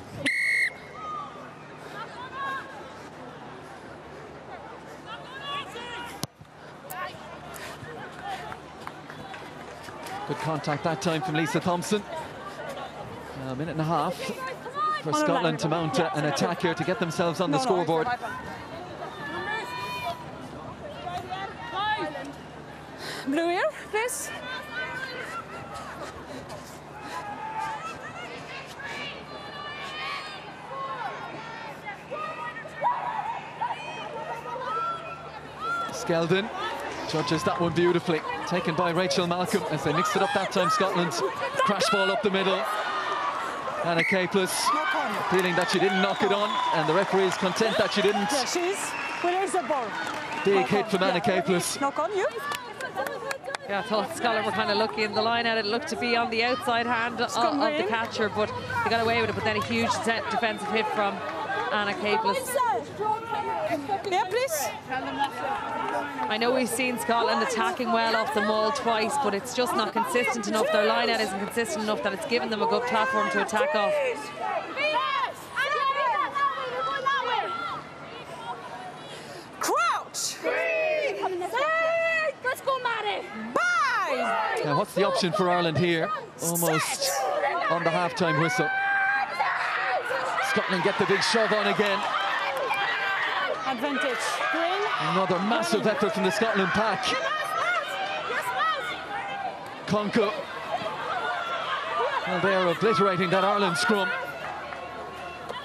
Good contact that time from Lisa Thomson. A minute and a half for Scotland to mount an attack here to get themselves on the scoreboard. Blue here, please. Skeldon judges that one beautifully. Taken by Rachel Malcolm as they mixed it up that time. Scotland crash ball up the middle. Anna Caplice feeling that she didn't knock it on, and the referee is content that she didn't. Yeah, she's. Where is the ball? Big Knock hit on. from Anna Yeah, Caplice. Knock on you. Yeah, I thought Scotland were kind of lucky in the line at it. looked to be on the outside hand uh, of, of the catcher, but they got away with it. But then a huge de- defensive hit from Anna Caplice. Yeah, please. I know we've seen Scotland attacking well off the maul twice, but it's just not consistent enough. Their line out isn't consistent enough that it's given them a good platform to attack off. Crouch. Let's go, Maddie. Bye. Now, what's the option for Ireland here? Almost on the half-time whistle. Scotland get the big shove on again. Advantage. Green. Another massive effort from the Scotland pack. Konkel. Well, they are obliterating that Ireland scrum.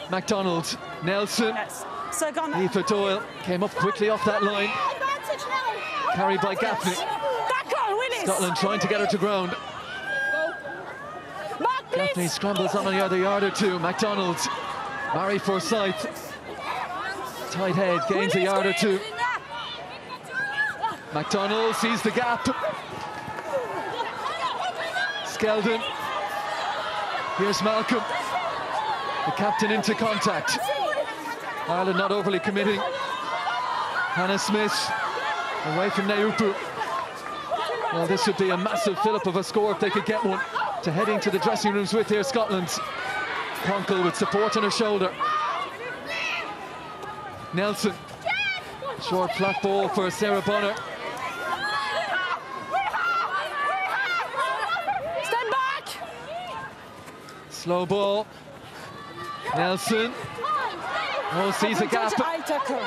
McDonald, Nelson, Yes. Second. Aoife Doyle came up quickly off that line. Carried by Gaffney. Scotland trying to get her to ground. Gaffney scrambles on the other yard or two. McDonald, Mary Forsyth. Tight head, gains a yard or two. McDonald sees the gap. Skeldon. Here's Malcolm. The captain into contact. Ireland not overly committing. Hannah Smith away from Naoupu. Well, this would be a massive fillip of a score if they could get one to heading to the dressing rooms with here, Scotland. Konkel with support on her shoulder. Nelson. Short flat ball for Sarah Bonar. Stand back. Slow ball. Nelson. Oh, sees a gap. Advantage, I tackle.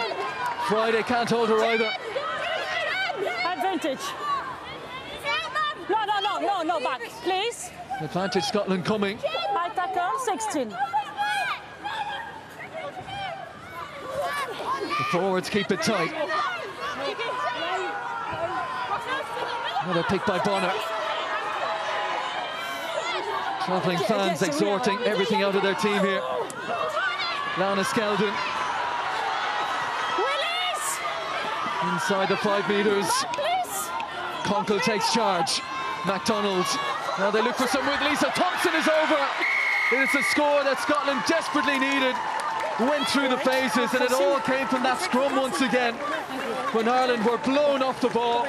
Fryday can't hold her either. Advantage. No, no, no, no, no, back, please. Advantage Scotland coming. Tackle 16. The forwards keep it tight. Another pick by Bonar. Travelling fans exhorting everything out of their team here. Lana Skeldon Willis. inside the five metres. Konkel takes charge. McDonald. Now they look for some with Lisa Thomson is over. It is a score that Scotland desperately needed. Went through the phases and it all came from that scrum once again. When Ireland were blown off the ball.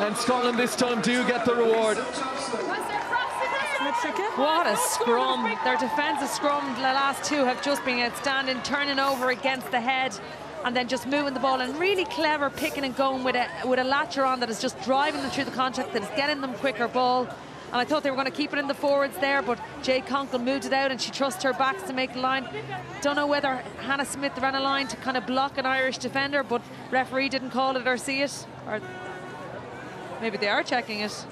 And Scotland this time do get the reward. What a scrum. Their defensive scrum, the last two have just been outstanding, turning over against the head and then just moving the ball and really clever picking and going with a, with a latcher on that is just driving them through the contact, that is getting them quicker ball. And I thought they were going to keep it in the forwards there, but Jade Konkel moved it out and she trusts her backs to make the line. Don't know whether Hannah Smith ran a line to kind of block an Irish defender, but referee didn't call it or see it. Or maybe they are checking it.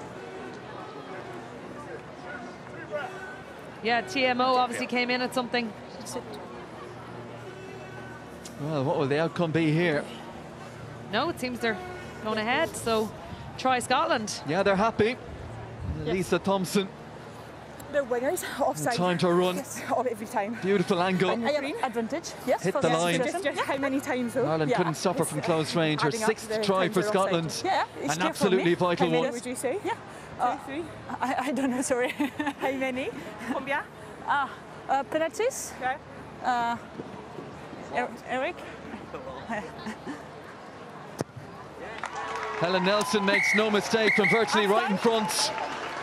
Yeah, TMO obviously came in at something. Well, what will the outcome be here? No, it seems they're going ahead. So try Scotland. Yeah, they're happy. Lisa Thomson, The winners offside. time to run. Yes, oh, every time. Beautiful angle. I have advantage. Yes. Hit the this line. Just, just how many times though? Ireland Yeah. couldn't stop her from uh, close range. Her adding up to sixth try for they're offside. Scotland. Yeah, An it's for absolutely me. vital How many one. would you say? Yeah. Uh, three. I, I don't know, sorry. How many? Combien? ah, uh, penalties. Okay. Uh, Er- Eric. Helen Nelson makes no mistake from virtually right in front.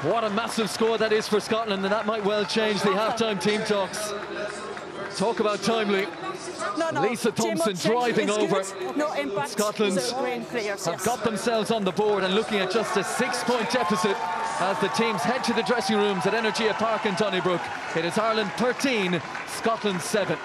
What a massive score that is for Scotland, and that might well change the halftime team talks. Talk about timely. No, no. Lisa Thomson driving over. No impact. Scotland players, Have yes. got themselves on the board and looking at just a six-point deficit as the teams head to the dressing rooms at Energia Park in Donnybrook. It is Ireland 13, Scotland 7.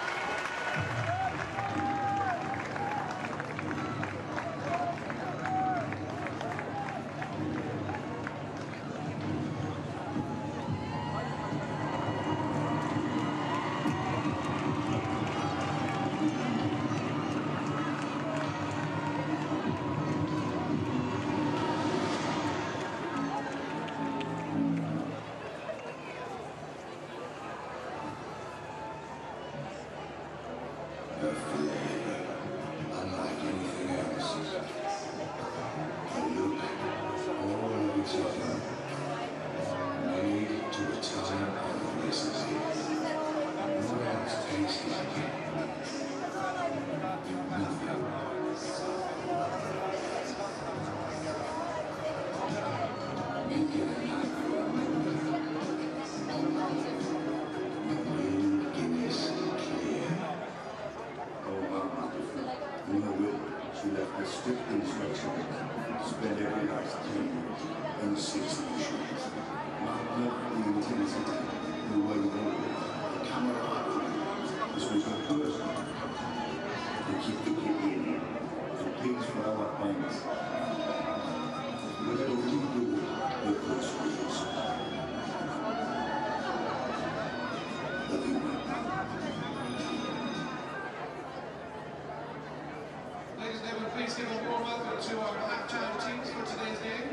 strict instructions spend every last day in six nations. Not the intensity, the way you work, the camaraderie. This was your person. They keep the community, the peace for our minds. Please give a warm welcome to our half-time teams for today's game.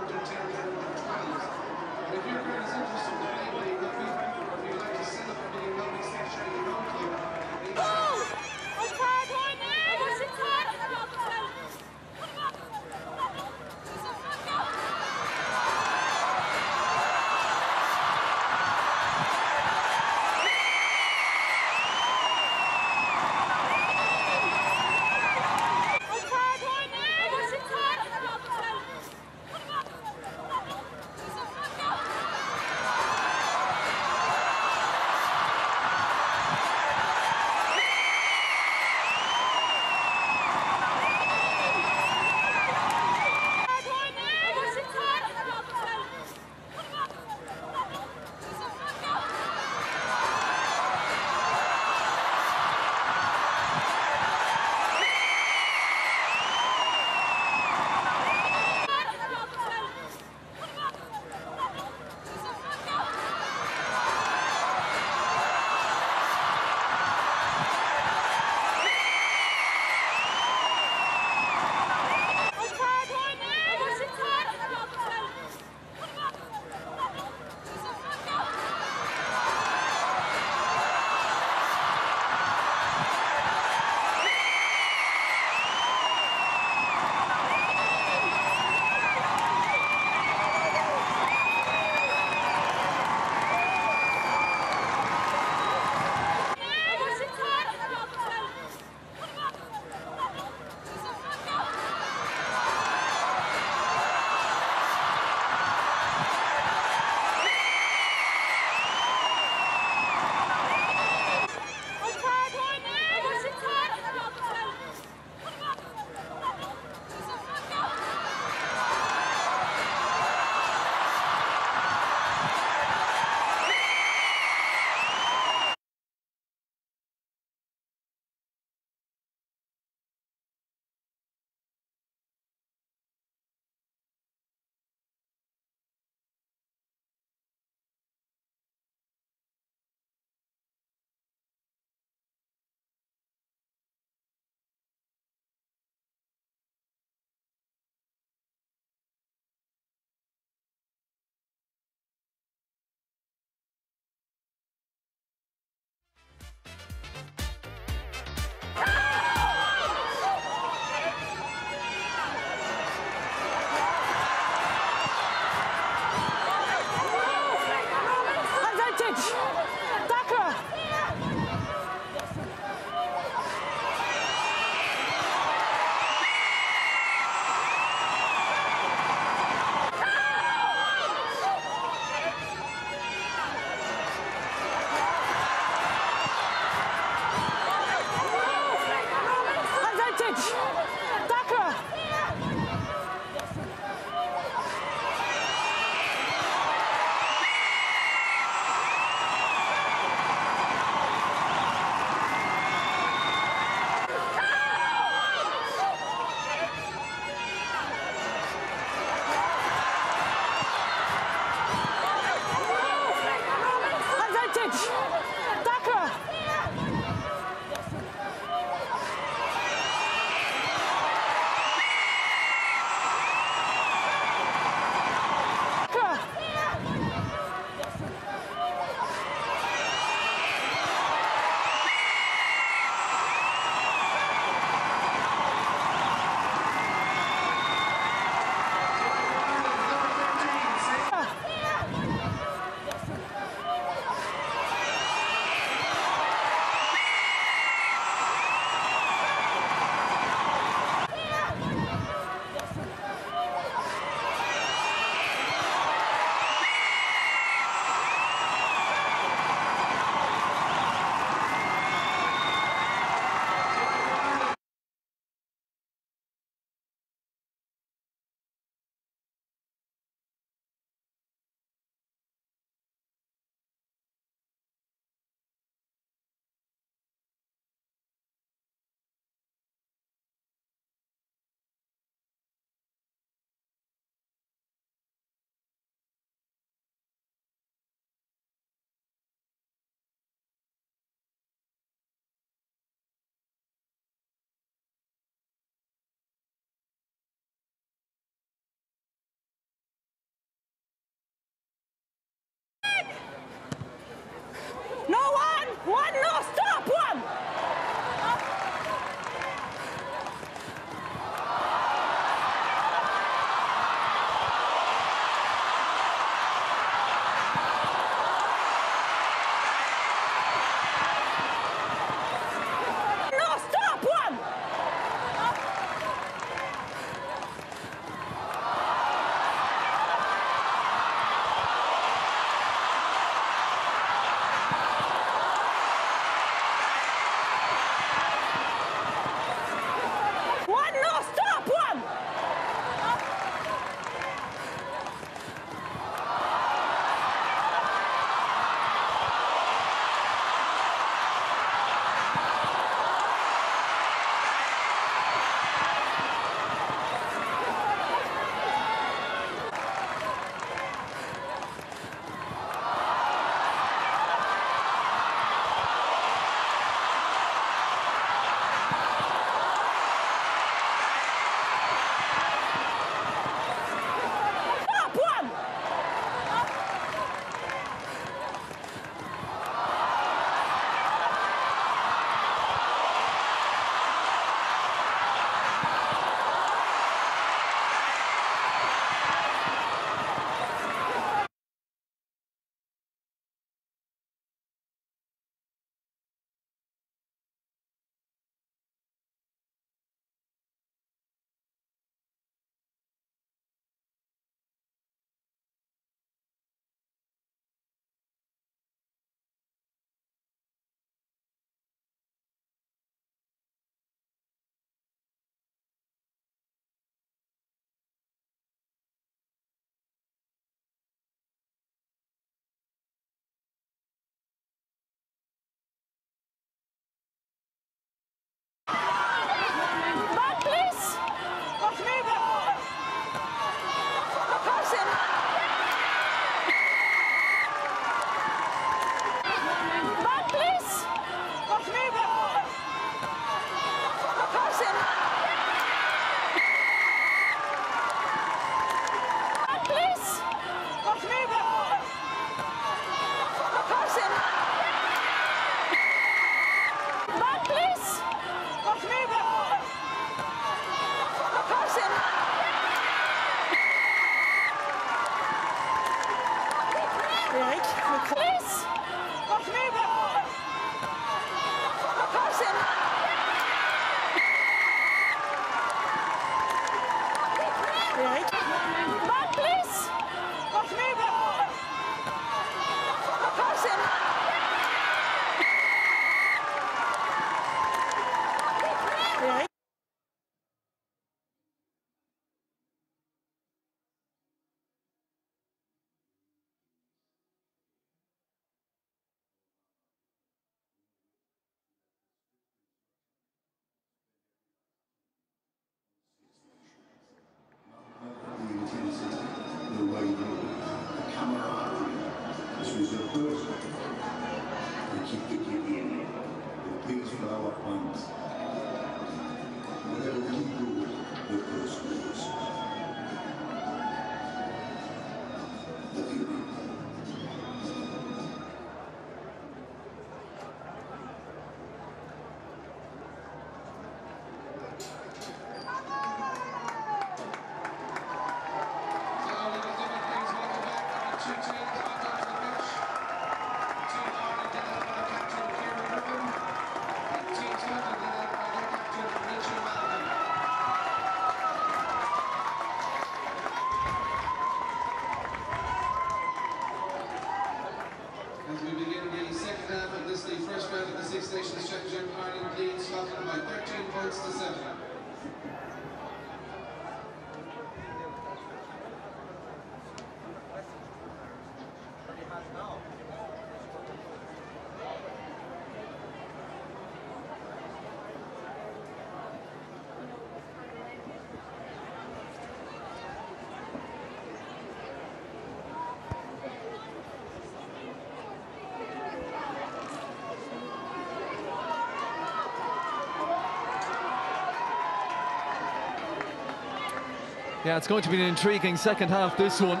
Yeah, it's going to be an intriguing second half, this one.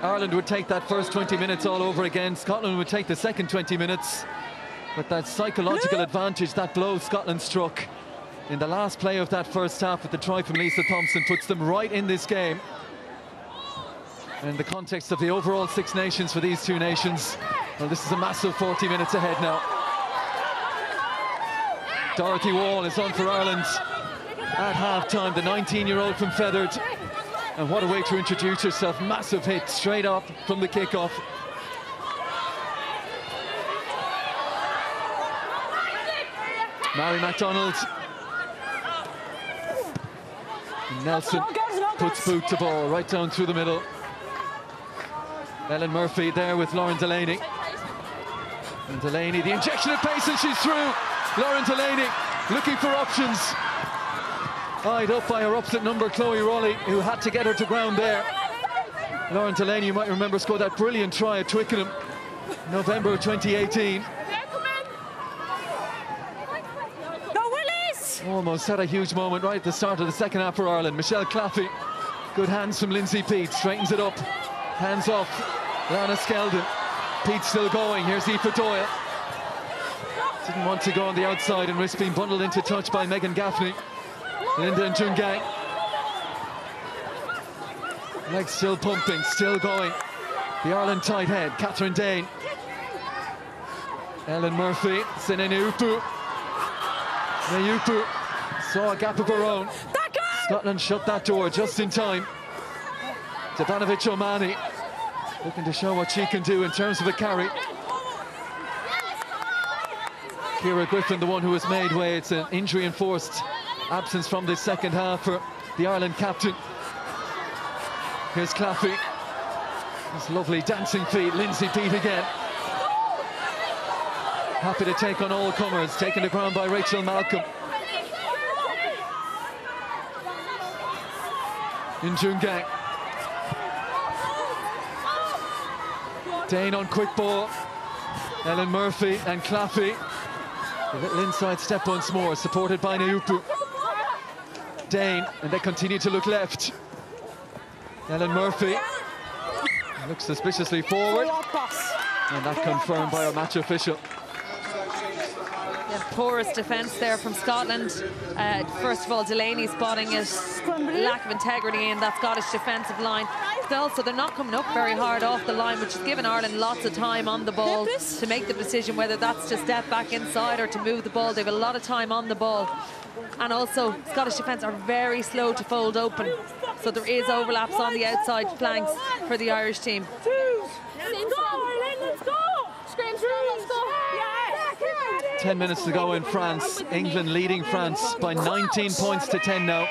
Ireland would take that first 20 minutes all over again. Scotland would take the second 20 minutes. But that psychological advantage, that blow Scotland struck in the last play of that first half with the try from Lisa Thomson puts them right in this game. And in the context of the overall Six Nations for these two nations, well, this is a massive 40 minutes ahead now. Dorothy Wall is on for Ireland at half-time, the 19-year-old from Fethard. And what a way to introduce herself. Massive hit straight up from the kickoff. Mhairi McDonald. Nelson puts boot to ball right down through the middle. Ellen Murphy there with Lauren Delany. And Delany, the injection of pace, and she's through. Lauren Delany looking for options. Eyed up by her opposite number, Chloe Rollie, who had to get her to ground there. Lauren Delany, you might remember, scored that brilliant try at Twickenham, in November 2018. Go Willis! Almost had a huge moment right at the start of the second half for Ireland. Michelle Claffey, good hands from Lindsay Peat, straightens it up. Hands off, Lana Skeldon. Peat still going, here's Aoife Doyle. Didn't want to go on the outside and risk being bundled into touch by Megan Gaffney. Linda and. Legs still pumping, still going. The Ireland tight head, Kathryn Dane. Ellen Murphy, Sineneupu. Naoupu saw a gap of her own. Scotland shut that door just in time. Dabanovich O'Mahony looking to show what she can do in terms of a carry. Ciara Griffin, the one who has made way. It's an injury-enforced absence from this second half for the Ireland captain. Here's Claffey. This lovely dancing feet, Lindsay Peat again. Happy to take on all comers, taken to ground by Rachel Malcolm. In Djougang. Dane on quick ball. Ellen Murphy and Claffey. A little inside step once more, supported by Naoupu. Dane, and they continue to look left. Ellen Murphy looks suspiciously forward, and that confirmed by our match official. The poorest defence there from Scotland. Uh, first of all, Delany spotting it. Lack of integrity in that Scottish defensive line. But also, they're not coming up very hard off the line, which has given Ireland lots of time on the ball to make the decision whether that's to step back inside or to move the ball. They have a lot of time on the ball. And also, Scottish defence are very slow to fold open. So there is overlaps on the outside flanks for the Irish team. Let's go, Ireland, let's go! Scream through, let's go! 10 minutes to go in France. England leading France by 19 points to 10 now.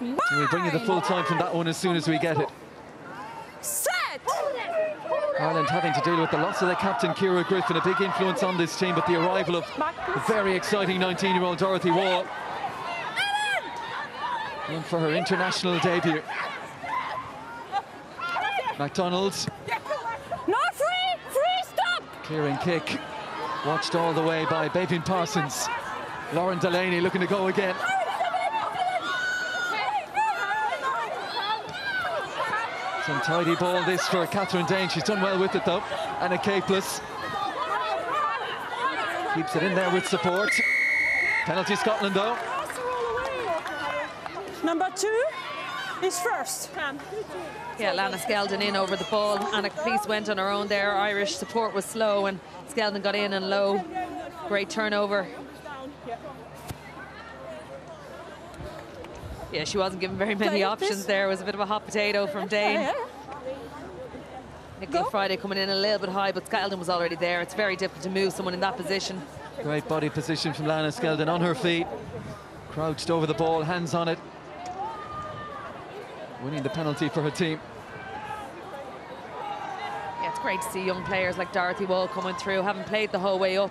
We'll bring you the full time from that one as soon as we get it. Set! Ireland having to deal with the loss of their captain, Ciara Griffin, a big influence on this team, but the arrival of the very exciting 19-year-old Dorothy Wall. One for her international debut. McDonald's, No free! Free stop! Clearing kick, watched all the way by Beibhinn Parsons. Lauren Delany looking to go again. Some tidy ball this for Kathryn Dane. She's done well with it though. Anna Caplice keeps it in there with support. Penalty Scotland though. Number two is first. Yeah, Lana Skeldon in over the ball. Anna Caplice went on her own there. Irish support was slow and Skeldon got in and low. Great turnover. Yeah, she wasn't given very many Play options please. there. It was a bit of a hot potato from Dane. Nichola Go. Fryday coming in a little bit high, but Skeldon was already there. It's very difficult to move someone in that position. Great body position from Lana Skeldon on her feet. Crouched over the ball, hands on it. Winning the penalty for her team. Yeah, it's great to see young players like Dorothy Wall coming through, haven't played the whole way up.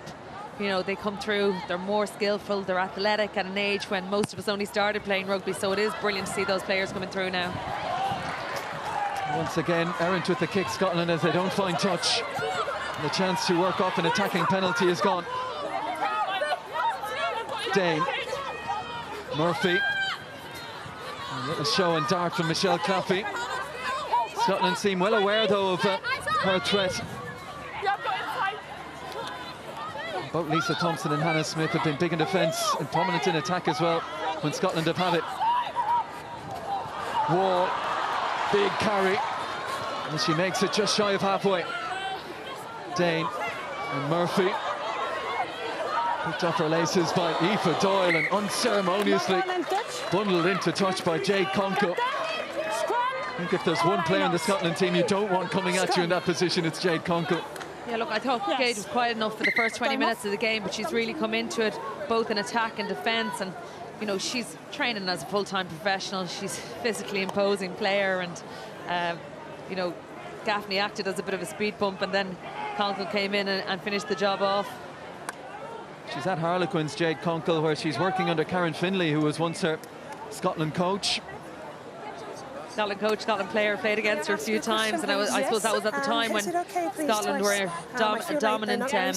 You know, they come through, they're more skillful, they're athletic at an age when most of us only started playing rugby, so it is brilliant to see those players coming through now. Once again, errant with the kick, Scotland, as they don't find touch. The chance to work off an attacking penalty is gone. Dane. Murphy. A little show and dart from Michelle Claffey. Scotland seem well aware, though, of uh, her threat. Both Lisa Thomson and Hannah Smith have been big in defence and prominent in attack as well when Scotland have had it. Wall, big carry, and she makes it just shy of halfway. Dane and Murphy. Picked off her laces by Aoife Doyle and unceremoniously One and touch. bundled into touch by Jade Konkel. I think if there's one player in the Scotland team you don't want coming at you in that position, it's Jade Konkel. Yeah, look, I thought Yes. Gage was quiet enough for the first 20 minutes of the game, but she's really come into it, both in attack and defence. And, you know, she's training as a full-time professional. She's a physically imposing player. And, um, you know, Gaffney acted as a bit of a speed bump, and then Konkel came in and, and finished the job off. She's at Harlequins, Jade Konkel, where she's working under Karen Findlay, who was once her Scotland coach. Scotland coach, Scotland player, played against her a few times, and I, was, I suppose that was at the time when Scotland were dom- dominant, um,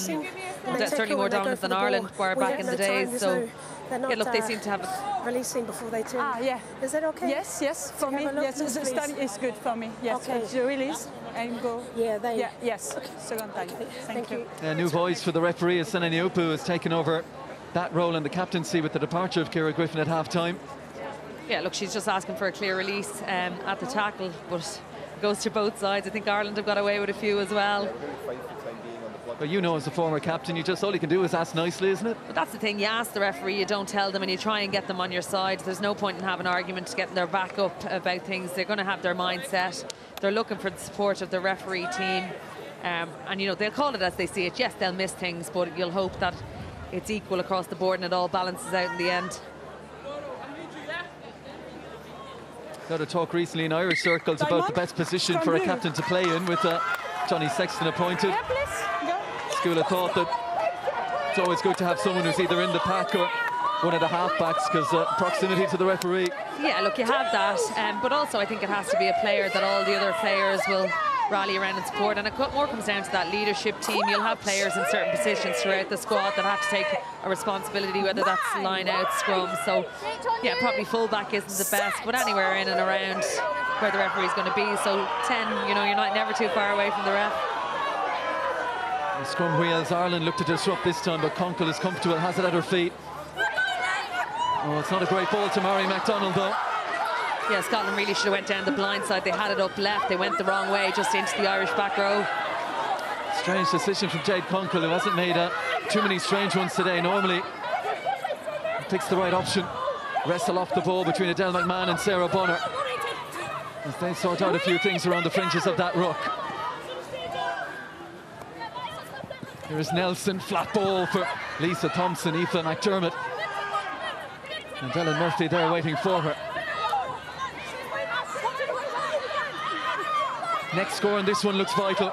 certainly more dominant than Ireland were back in the days. So, yeah, look, they seem to have a releasing before they turn. Ah, yeah. Is that okay? Yes, yes, for me, have a yes, the study is good for me. Yes, Okay. okay. you release and go. Yeah, they. Yeah, yes, second time. Thank, Thank you. you. A new voice for the referee, Asena Naoupu, has taken over that role in the captaincy with the departure of Ciara Griffin at half-time. Yeah, look, she's just asking for a clear release um, at the tackle, but it goes to both sides. I think Ireland have got away with a few as well. But you know, as a former captain, you just all you can do is ask nicely, isn't it? But that's the thing, you ask the referee, you don't tell them, and you try and get them on your side. There's no point in having an arguments, getting their back up about things. They're going to have their mindset. They're looking for the support of the referee team. Um, and, you know, they'll call it as they see it. Yes, they'll miss things, but you'll hope that it's equal across the board and it all balances out in the end. Got a talk recently in Irish circles about the best position for a captain to play in with uh, Johnny Sexton appointed. Yeah. School of thought that it's always good to have someone who's either in the pack or one of the halfbacks because uh, proximity to the referee. Yeah, look, you have that, um, but also I think it has to be a player that all the other players will rally around and support. And it co- more comes down to that leadership team. You'll have players in certain positions throughout the squad that have to take a responsibility, whether that's line out, scrum. So, yeah, probably fullback isn't the best, but anywhere in and around where the referee's going to be. So 10, you know, you're not never too far away from the ref. The scrum wheels, Ireland look to disrupt this time, but Konkel is comfortable, has it at her feet. Oh, it's not a great ball to Mhairi McDonald, though. Yeah, Scotland really should have went down the blind side. They had it up left. They went the wrong way, just into the Irish back row. Strange decision from Jade Konkel, who hasn't made uh, too many strange ones today. Normally, picks the right option. Wrestle off the ball between Edel McMahon and Sarah Bonar. As they sort out a few things around the fringes of that rock. Here is Nelson, flat ball for Lisa Thomson, Aoife McDermott. And Ellen Murphy there waiting for her. Next score on this one looks vital.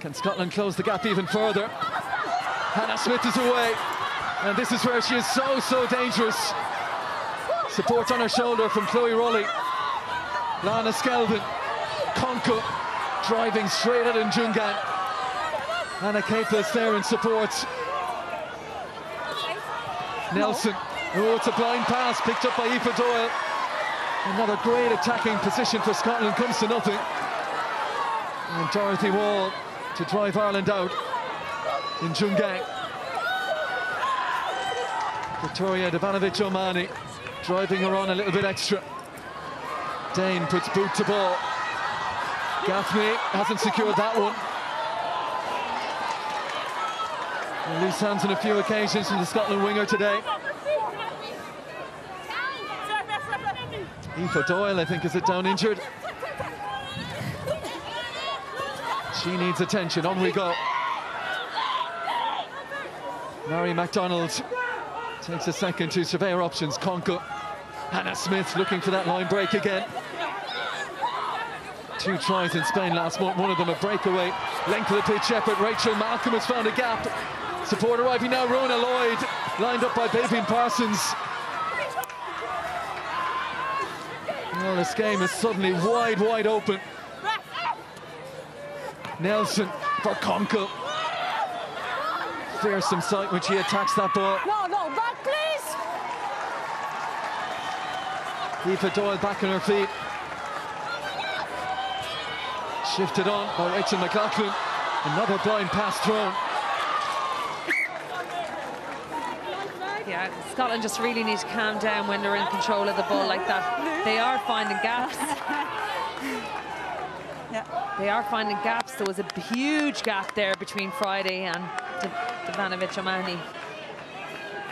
Can Scotland close the gap even further? Hannah Smith is away. And this is where she is so, so dangerous. Support on her shoulder from Chloe Rollie. Lana Skeldon. Konkel driving straight at Djougang. Anna Caplice there in support. Nelson. Oh, it's a blind pass picked up by Aoife Doyle. Another great attacking position for Scotland comes to nothing. And Dorothy Wall to drive Ireland out in Djougang. Victoria Dabanovich O'Mahony driving her on a little bit extra. Dane puts boot to ball. Gaffney hasn't secured that one. Loose hands on a few occasions from the Scotland winger today. Aoife Doyle, I think, is it down injured? She needs attention. On we go. Mhairi McDonald takes a second to survey her options. Konkel. Hannah Smith looking for that line break again. Two tries in Spain last month, one of them a breakaway. Length of the pitch effort. Rachel Malcolm has found a gap. Support arriving now. Rhona Lloyd lined up by Beibhinn Parsons. Well, this game is suddenly wide, wide open. Nelson for Konkel. Fearsome sight when she attacks that ball. No, no, back please. Aoife Doyle back on her feet. Shifted on by Rachel McLachlan. Another blind pass thrown. Yeah, Scotland just really need to calm down when they're in control of the ball like that. They are finding gaps. Yeah. They are finding gaps. There was a huge gap there between Fryday and Dabanovich O'Mahony.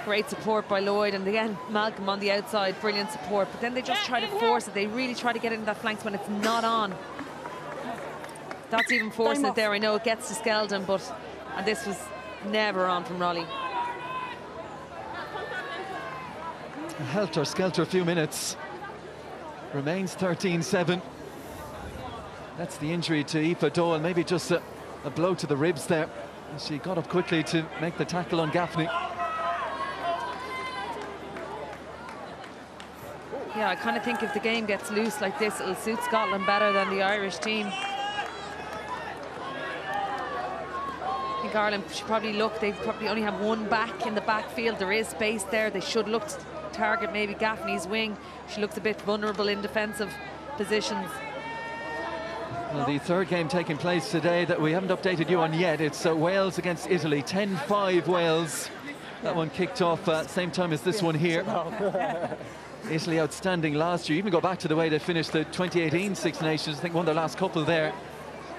Great support by Lloyd, and again, Malcolm on the outside, brilliant support. But then they just try to force it. They really try to get into that flanks when it's not on. That's even forcing it there. I know it gets to Skeldon, but and this was never on from Rollie. Helter skelter a few minutes. Remains 13-7. That's the injury to Aoife Doyle. Maybe just a, a blow to the ribs there. She got up quickly to make the tackle on Gaffney. Yeah, I kind of think if the game gets loose like this, it'll suit Scotland better than the Irish team. I think Ireland should probably look, they probably only have one back in the backfield. There is space there. They should look to target maybe Gaffney's wing. She looks a bit vulnerable in defensive positions. Well, the third game taking place today that we haven't updated you on yet. It's uh, Wales against Italy, 10-5 Wales. That one kicked off at uh, same time as this one here. Italy outstanding last year. Even go back to the way they finished the 2018 Six Nations. I think won their last couple there.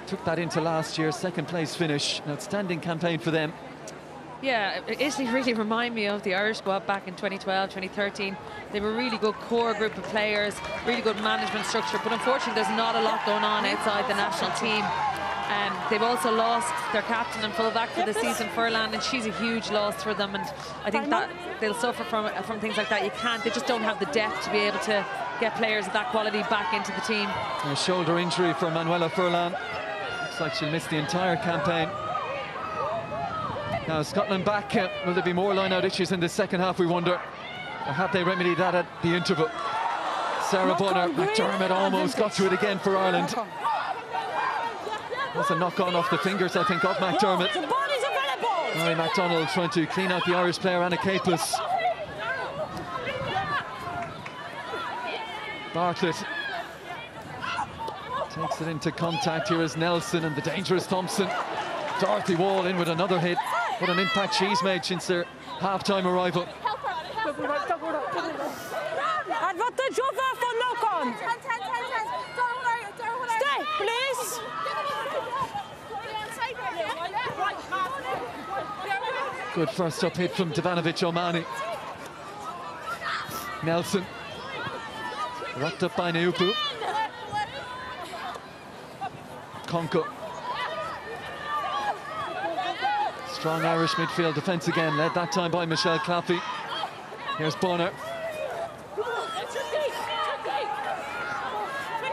Took that into last year's second place finish. An outstanding campaign for them. Yeah, Italy really remind me of the Irish squad back in 2012, 2013. They were a really good core group of players, really good management structure, but unfortunately there's not a lot going on outside the national team. Um, they've also lost their captain and fullback for the season, Furlan, and she's a huge loss for them. And I think that they'll suffer from from things like that. You can't; they just don't have the depth to be able to get players of that quality back into the team. A shoulder injury for Manuela Furlan. Looks like she'll miss the entire campaign. Now Scotland back. Uh, will there be more line-out issues in the second half? We wonder. Or have they remedied that at the interval? Sarah Bonar, McDermott almost got to it again for Ireland. That's a knock on off the fingers, I think, of McDermott. Mhairi McDonald trying to clean out the Irish player, Anna Caplice. Bartlett takes it into contact. Here is Nelson and the dangerous Thomson. Dorothy Wall in with another hit. What an impact she's made since their half-time arrival. Advantage over for knock-on. Stay, please. Good first up hit from Dabanovich O'Mahony. Nelson. Rocked up by Naoupu. Konkel. Strong Irish midfield defence again, led that time by Michelle Claffey. Here's Bonar.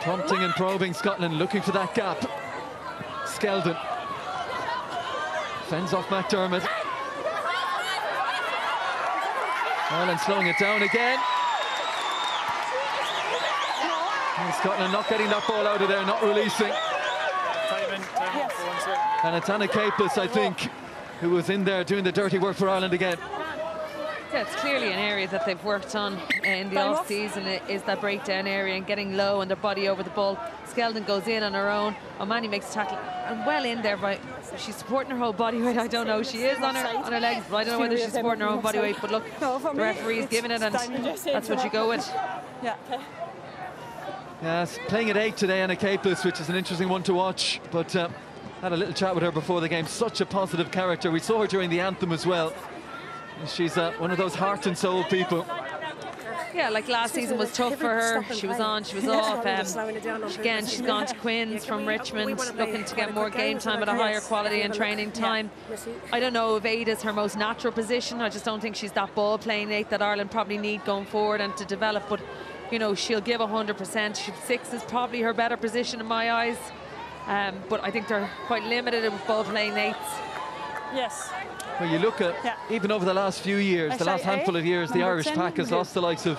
Prompting and probing Scotland, looking for that gap. Skeldon. Fends off McDermott. Ireland slowing it down again. And Scotland not getting that ball out of there, not releasing. And it's Anna Caplice, I think, who was in there doing the dirty work for Ireland again. Yeah, it's clearly an area that they've worked on in the off off. season i- is that breakdown area and getting low and their body over the ball. Skeldon goes in on her own. O'Mahony makes a tackle and well in there by she's supporting her whole body weight. I don't know. She is on her on her legs, but I don't know whether she's supporting her own body weight. But look, the me, referee's giving it and that's what you go with. Yeah. Yes, playing at eight today, Anna Caplice, which is an interesting one to watch. But uh, had a little chat with her before the game. Such a positive character. We saw her during the anthem as well. She's uh, one of those heart and soul people. Yeah, like last season was tough for her. She was on, she was off. Um, again, she's gone to Quins from Richmond, looking to get more game time at a higher quality and training time. I don't know if eight is her most natural position. I just don't think she's that ball playing eight that Ireland probably need going forward and to develop. But you know, she'll give 100%. Six is probably her better position in my eyes. Um, but I think they're quite limited with ball playing eights. Yes. Well, you look at, Yeah. even over the last few years, I the last handful eight, of years, the Irish 10, pack has lost the likes of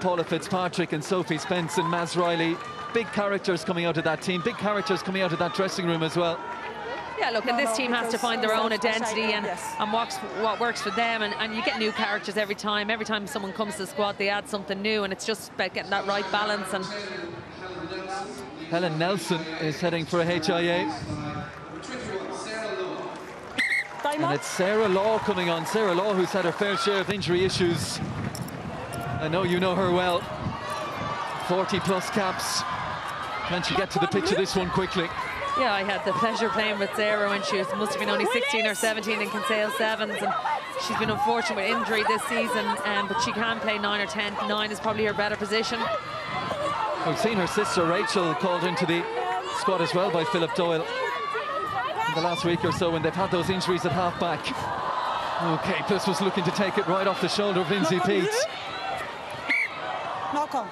Paula Fitzpatrick and Sophie Spence and Maz Reilly. Big characters coming out of that team, big characters coming out of that dressing room as well. Yeah, look, and this no, team has to find their own identity and, yes. and what's, what works for them. And, and you get new characters every time. Every time someone comes to the squad, they add something new, and it's just about getting that right balance. And Helen Nelson is heading for a HIA. And it's Sarah Law coming on. Sarah Law, who's had her fair share of injury issues. I know you know her well. 40 plus caps. Can she get to the pitch of this one quickly? yeah, I had the pleasure playing with Sarah when she was, must have been only 16 or 17 in Kinsale Sevens. And she's been unfortunate with injury this season, um, but she can play 9 or 10. 9 is probably her better position. We've seen her sister Rachel called into the squad as well by Philip Doyle in the last week or so when they've had those injuries at half-back. Okay, this was looking to take it right off the shoulder of Lindsay Knock Peat. blue. Knock on.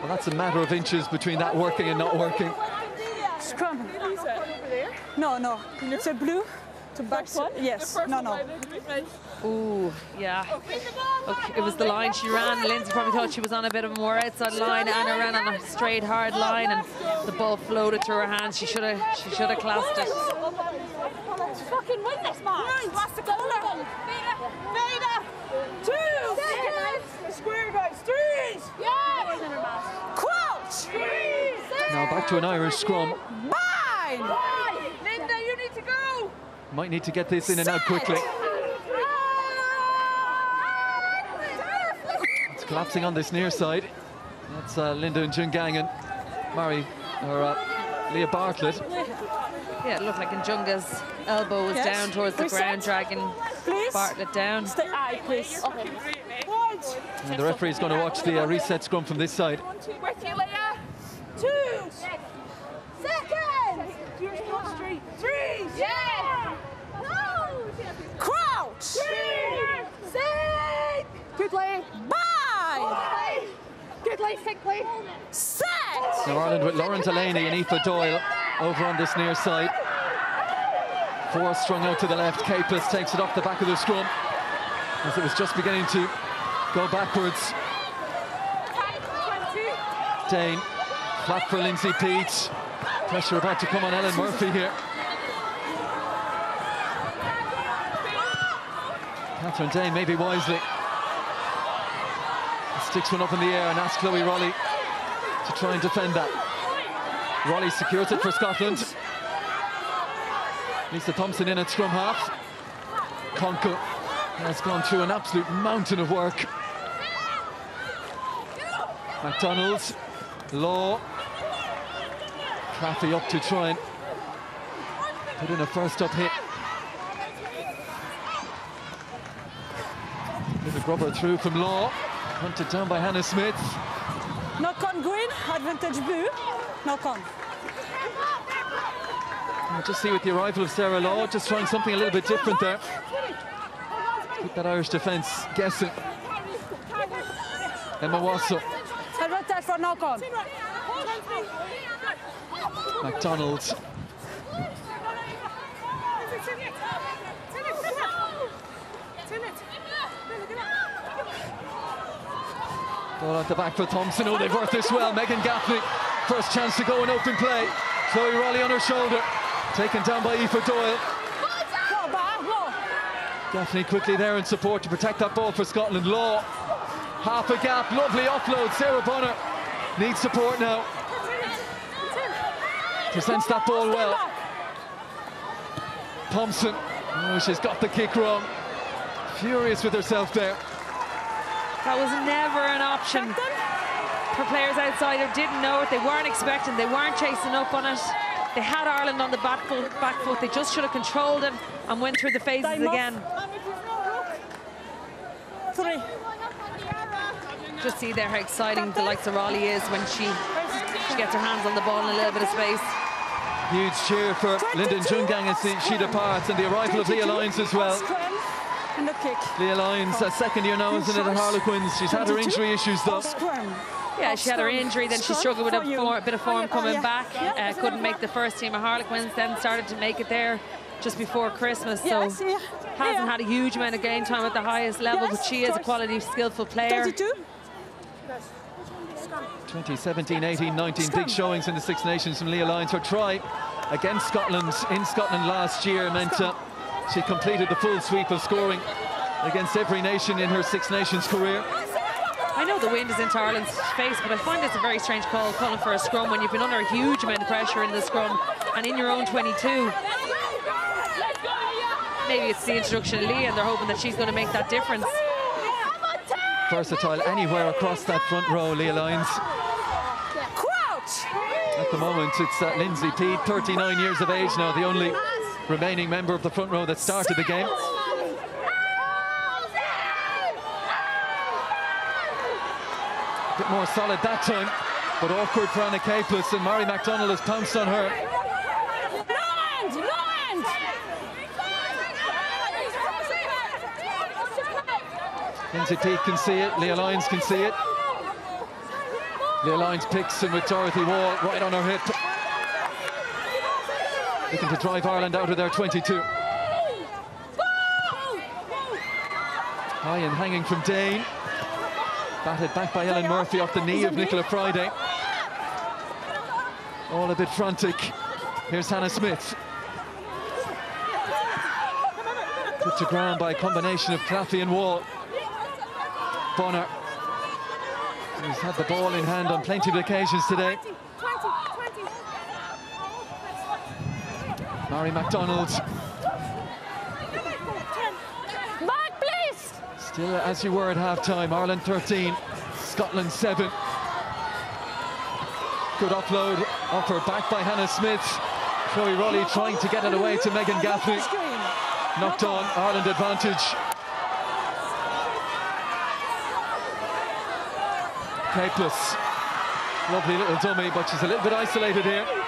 Well, that's a matter of inches between that working and not working. Scrum. No, no. It's a blue. To back. Yes. No, no. Ooh, yeah. Okay, it was the line she ran. Lindsay probably thought she was on a bit of a more outside line. Anna ran on a straight, hard line, and the ball floated to her hands. She should have, she should have classed it. Let's fucking win this match. What's the goal? Vader. Two. Seconds. Square guys. Threes. Yeah. Crouch. Now back to an Irish scrum. Bind. Linda, you need to go. Might need to get this in and out quickly. It's collapsing on this near side. That's uh, Linda and Djougang and Mary, or uh, Leah Bartlett. Yeah, it looked like Djougang's elbow was Yes. down towards the Reset. ground, dragging Please. Bartlett down. Stay eye, please. What? And the referee's going to watch the uh, reset scrum from this side. With you, Leah. Two. Seconds. Three. Three. Yeah. No. Crouch. Three. Six. Good play. Bind. Good. Sick play. Set. Now Ireland with Lauren Delany and Aoife Doyle over on this near side. Four strung out to the left. Caplice takes it off the back of the scrum as it was just beginning to go backwards. Dane, flat for Lindsay Peat. Pressure about to come on Ellen Murphy here. Kathryn Dane, maybe wisely. Sticks one up in the air and asks Chloe Rollie to try and defend that. Rollie secures it for Scotland. Lisa Thomson in at scrum half. Konkel has gone through an absolute mountain of work. McDonald's, Law, Claffey up to try and put in a first up hit. Little grubber through from Law, hunted down by Hannah Smith. Knock on green. Advantage blue. Knock on. We'll just see with the arrival of Sarah Law, just trying something a little bit different there. Keep that Irish defence guessing. Emma Wassell, Advantage for knock on. McDonald, Ball at the back for Thomson. Oh, they've worked this well. Megan Gaffney, first chance to go in open play. Chloe Rollie on her shoulder. Taken down by Aoife Doyle. Gaffney quickly there in support to protect that ball for Scotland. Law, half a gap, lovely offload. Sarah Bonar needs support now. Presents that ball well. Thomson, oh, she's got the kick wrong. Furious with herself there. That was never an option for players outside who didn't know it. They weren't expecting, they weren't chasing up on it. They had Ireland on the back foot, back foot. They just should have controlled it and went through the phases Time off. again. Three. Just see there how exciting the likes of Rollie is when she, she gets her hands on the ball in a little bit of space. Huge cheer for Linda Djougang as she departs and the arrival of Leah Lyons as well. Scrum and the kick. Leah Lyons, a second year now, isn't it, at Harlequins. She's had her injury issues though. Yeah, she had her injury, then she struggled with a for you. bit of form Oh, coming yeah. back. Yeah. Uh, couldn't make the first team of Harlequins, then started to make it there just before Christmas. So yeah. hasn't had a huge amount of game time at the highest level, but she is a quality, skillful player. 32. 2017, 18, 19 big showings in the Six Nations from Leah Lyons. Her try against Scotland in Scotland last year meant uh, she completed the full sweep of scoring against every nation in her Six Nations career. I know the wind is into Ireland's face, but I find it's a very strange call calling for a scrum when you've been under a huge amount of pressure in the scrum and in your own 22. Maybe it's the introduction of Leah and they're hoping that she's going to make that difference. Versatile anywhere across that front row, Leah Lyons. Crouch. At the moment, it's uh, Lindsay Peat, 39 years of age now, the only remaining member of the front row that started the game. A bit more solid that time, but awkward for Anna Caplice, and Mhairi McDonald has pounced on her. Lindsay Peat can see it, Leah Lyons can see it. Leah Lyons picks and with Dorothy Wall right on her hip. Looking to drive Ireland out of their 22. High and hanging from Dane. Batted back by Ellen Murphy off the knee of Nichola Fryday. All a bit frantic. Here's Hannah Smith. Put to ground by a combination of Claffey and Wall. Bonar. He's had the ball in hand on plenty of occasions today. Mhairi McDonald Back, please. still as you were at half-time. Ireland 13, Scotland 7. Good offload, offer back by Hannah Smith. Chloe Rollie trying to get it away to Megan Gaffney. Knocked on, Ireland advantage. Caplice. Lovely little dummy, but she's a little bit isolated here.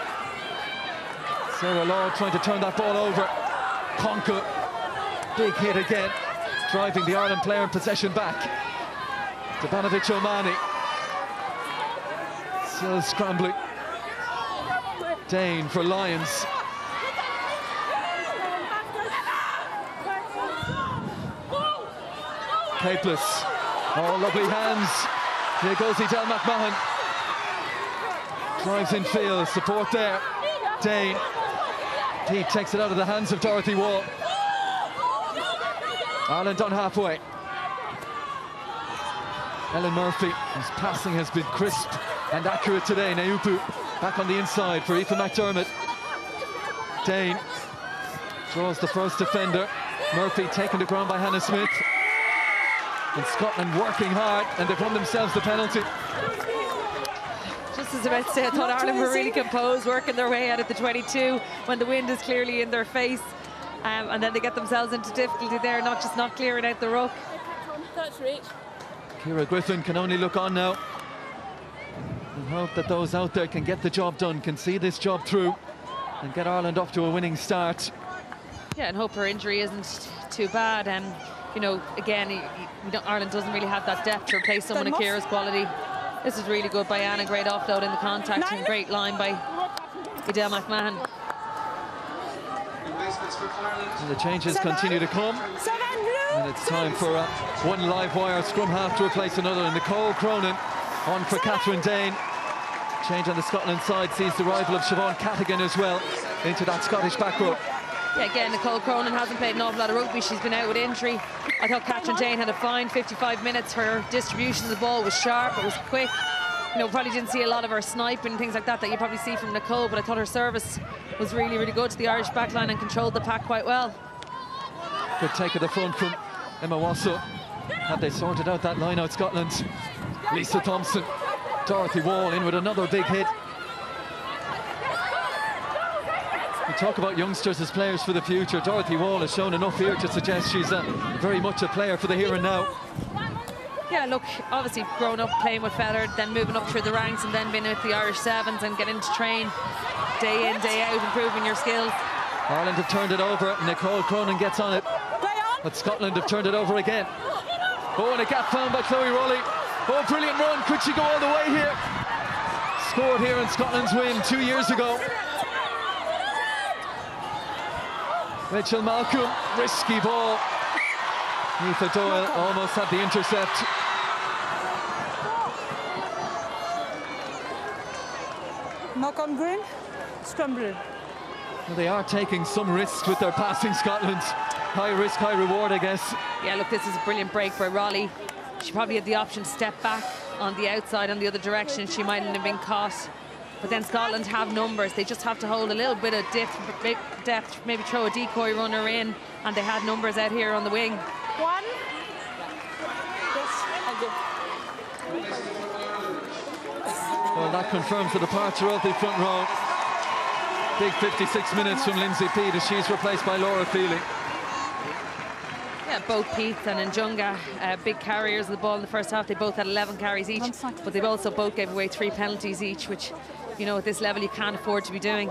Sarah Law trying to turn that ball over. Konkel, big hit again, driving the Ireland player in possession back. Dabanovich O'Mahony. Still scrambling. Dane for Lyons. Caplice. Oh, lovely hands. Here goes Edel McMahon. Drives in field, support there. Dane. Peat takes it out of the hands of Dorothy Wall. Ireland on halfway. Ellen Murphy, whose passing has been crisp and accurate today. Naoupu back on the inside for Aoife McDermott. Dane draws the first defender. Murphy taken to ground by Hannah Smith. And Scotland working hard, and they've won themselves the penalty. Just as about to say, I thought Not Ireland were really composed, working their way out of the 22 when the wind is clearly in their face. Um, and then they get themselves into difficulty there, not just not clearing out the ruck. Touch reach. Ciara Griffin can only look on now and hope that those out there can get the job done, can see this job through and get Ireland off to a winning start. Yeah, and hope her injury isn't too bad. And, you know, again, y- y- we Ireland doesn't really have that depth to replace someone of Ciara's quality. This is really good by Anna, great offload in the contact and great line by Edel McMahon. Replacements for Ireland. And the changes Seven. continue to come. Seven. And it's time for uh, one live wire scrum half to replace another. And Nicole Cronin on for Kathryn Dane. Change on the Scotland side sees the arrival of Siobhan Cattigan as well into that Scottish back row. Yeah, again, Nicole Cronin hasn't played an awful lot of rugby. She's been out with injury. I thought Kathryn Dane had a fine 55 minutes. Her distribution of the ball was sharp, it was quick. You know, probably didn't see a lot of her sniping and things like that that you probably see from Nicole, but I thought her service was really, really good to the Irish backline and controlled the pack quite well. Good take of the front from Emma Wassell. Have they sorted out that line out Scotland? Lisa Thomson, Dorothy Wall in with another big hit. We talk about youngsters as players for the future. Dorothy Wall has shown enough here to suggest she's uh, very much a player for the here and now. Yeah, look, obviously growing up playing with Fethard, then moving up through the ranks and then being with the Irish Sevens and getting to train day in, day out, improving your skills. Ireland have turned it over. Nicole Cronin gets on it. But Scotland have turned it over again. Oh, and a gap found by Chloe Rollie. Oh, brilliant run. Could she go all the way here? Scored here in Scotland's win two years ago. Rachel Malcolm, risky ball. Aoife Doyle almost had the intercept. Knock on green, scrum blue. Well, they are taking some risks with their passing, Scotland. High risk, high reward, I guess. Yeah, look, this is a brilliant break by Rollie. She probably had the option to step back on the outside, on the other direction. She mightn't have been caught. But then Scotland have numbers. They just have to hold a little bit of depth, depth, maybe throw a decoy runner in, and they had numbers out here on the wing. One. Well, that confirms the departure of the front row. Big 56 minutes from Lindsay Peat as she's replaced by Laura Feely. Yeah, both Peat and Djougang, uh, big carriers of the ball in the first half. They both had 11 carries each, but they also both gave away three penalties each, which, you know, at this level you can't afford to be doing.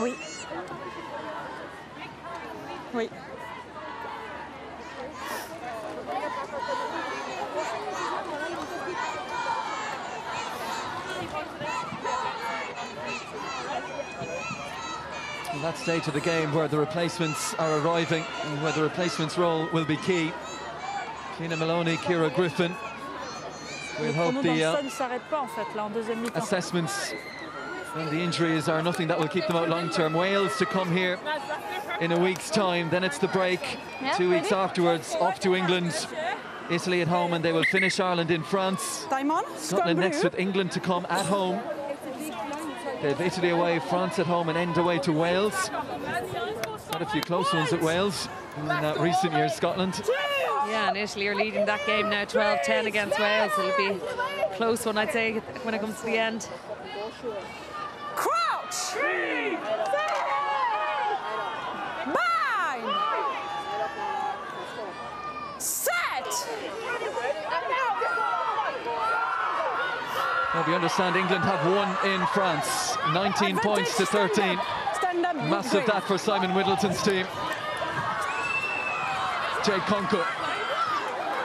Oui. Oui. And that stage of the game where the replacements are arriving and where the replacements role will be key. Cliodhna Moloney, Ciara Griffin. We'll hope the uh, assessments and the injuries are nothing that will keep them out long term. Wales to come here in a week's time. Then it's the break. Two weeks afterwards, off to England. Italy at home, and they will finish Ireland in France. Scotland next with England to come at home. They have Italy away, France at home, and end away to Wales. Had a few close ones at Wales in uh, recent years, Scotland. Yeah, and Italy are leading that game now 12-10 against Wales. It'll be a close one, I'd say, when it comes to the end. Crouch. Bind. Set. Well, we understand England have won in France, 19 points to 13. Stand up. Massive that for Simon Middleton's team. Jade Konkel,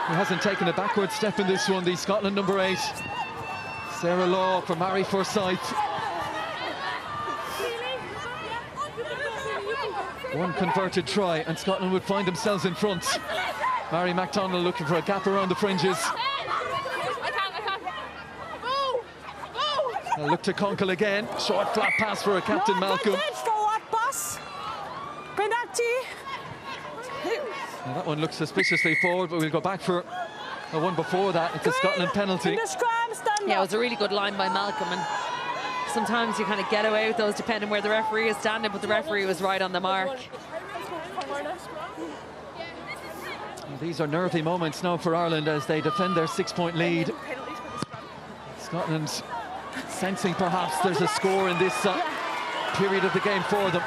who hasn't taken a backward step in this one, the Scotland number eight. Sarah Law from Mary Forsyth. One converted try, and Scotland would find themselves in front. Mhairi McDonald looking for a gap around the fringes. Now look to Konkel again. Short flat pass for a Captain Malcolm. Penalty. Now that one looks suspiciously forward, but we'll go back for the one before that. It's a Scotland penalty. In the scrum, stand Yeah, it was a really good line by Malcolm, and sometimes you kind of get away with those depending where the referee is standing, but the referee was right on the mark. These are nervy moments now for Ireland as they defend their six-point lead. Scotland sensing perhaps there's a score in this uh, period of the game for them.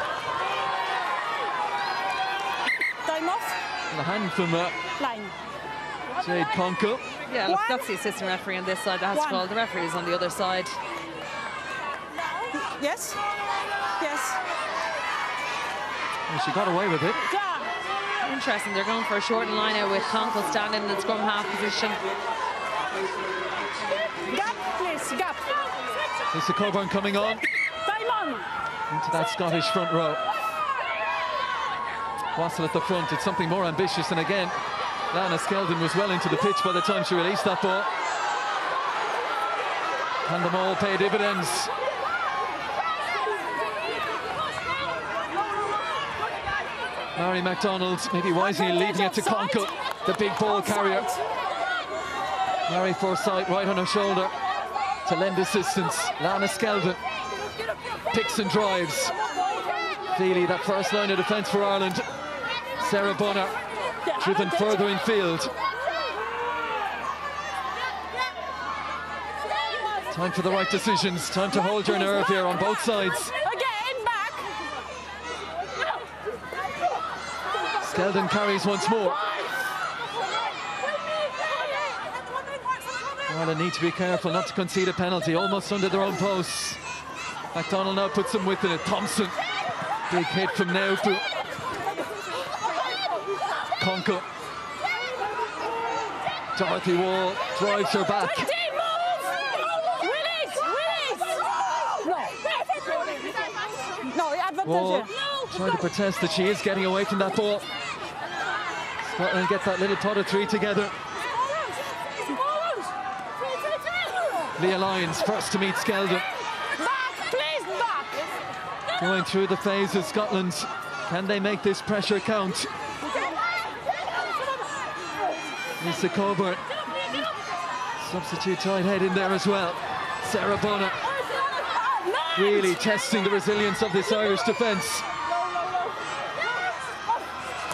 Time off. And a hand from uh, Line. Jade Konkel. Yeah, look, One. that's the assistant referee on this side. That has to call. The referee is on the other side. Yes. Yes. And she got away with it. Yeah. Interesting, they're going for a short line out with Konkel standing in the scrum half position. Gap, please. Gap. Lisa Cockburn coming on Time on. into that Scottish front row. Wassell at the front. It's something more ambitious. And again, Lana Skeldon was well into the pitch by the time she released that ball. And the all pay dividends. Mhairi McDonald maybe wisely leaving it to Konkel, the big ball carrier. Mary Forsyth right on her shoulder to lend assistance. Lana Skeldon picks and drives. Feely, that first line of defence for Ireland. Sarah Bonar driven further in field. Time for the right decisions. Time to hold your nerve here on both sides. Again, back. Skeldon carries once more. Well, they need to be careful not to concede a penalty, almost under their own posts. McDonald now puts some width in it. Thomson, big hit from Naoupu. Konkel. Dorothy Wall drives her back. No, advantage Wall trying to protest that she is getting away from that ball. Scotland get that little pot of three together. Leah Lyons first to meet Skeldon. Back, please, back. Going through the phases, Scotland. Can they make this pressure count? Lisa Cockburn. Substitute tight head in there as well. Sarah Bonar really testing the resilience of this Irish defence.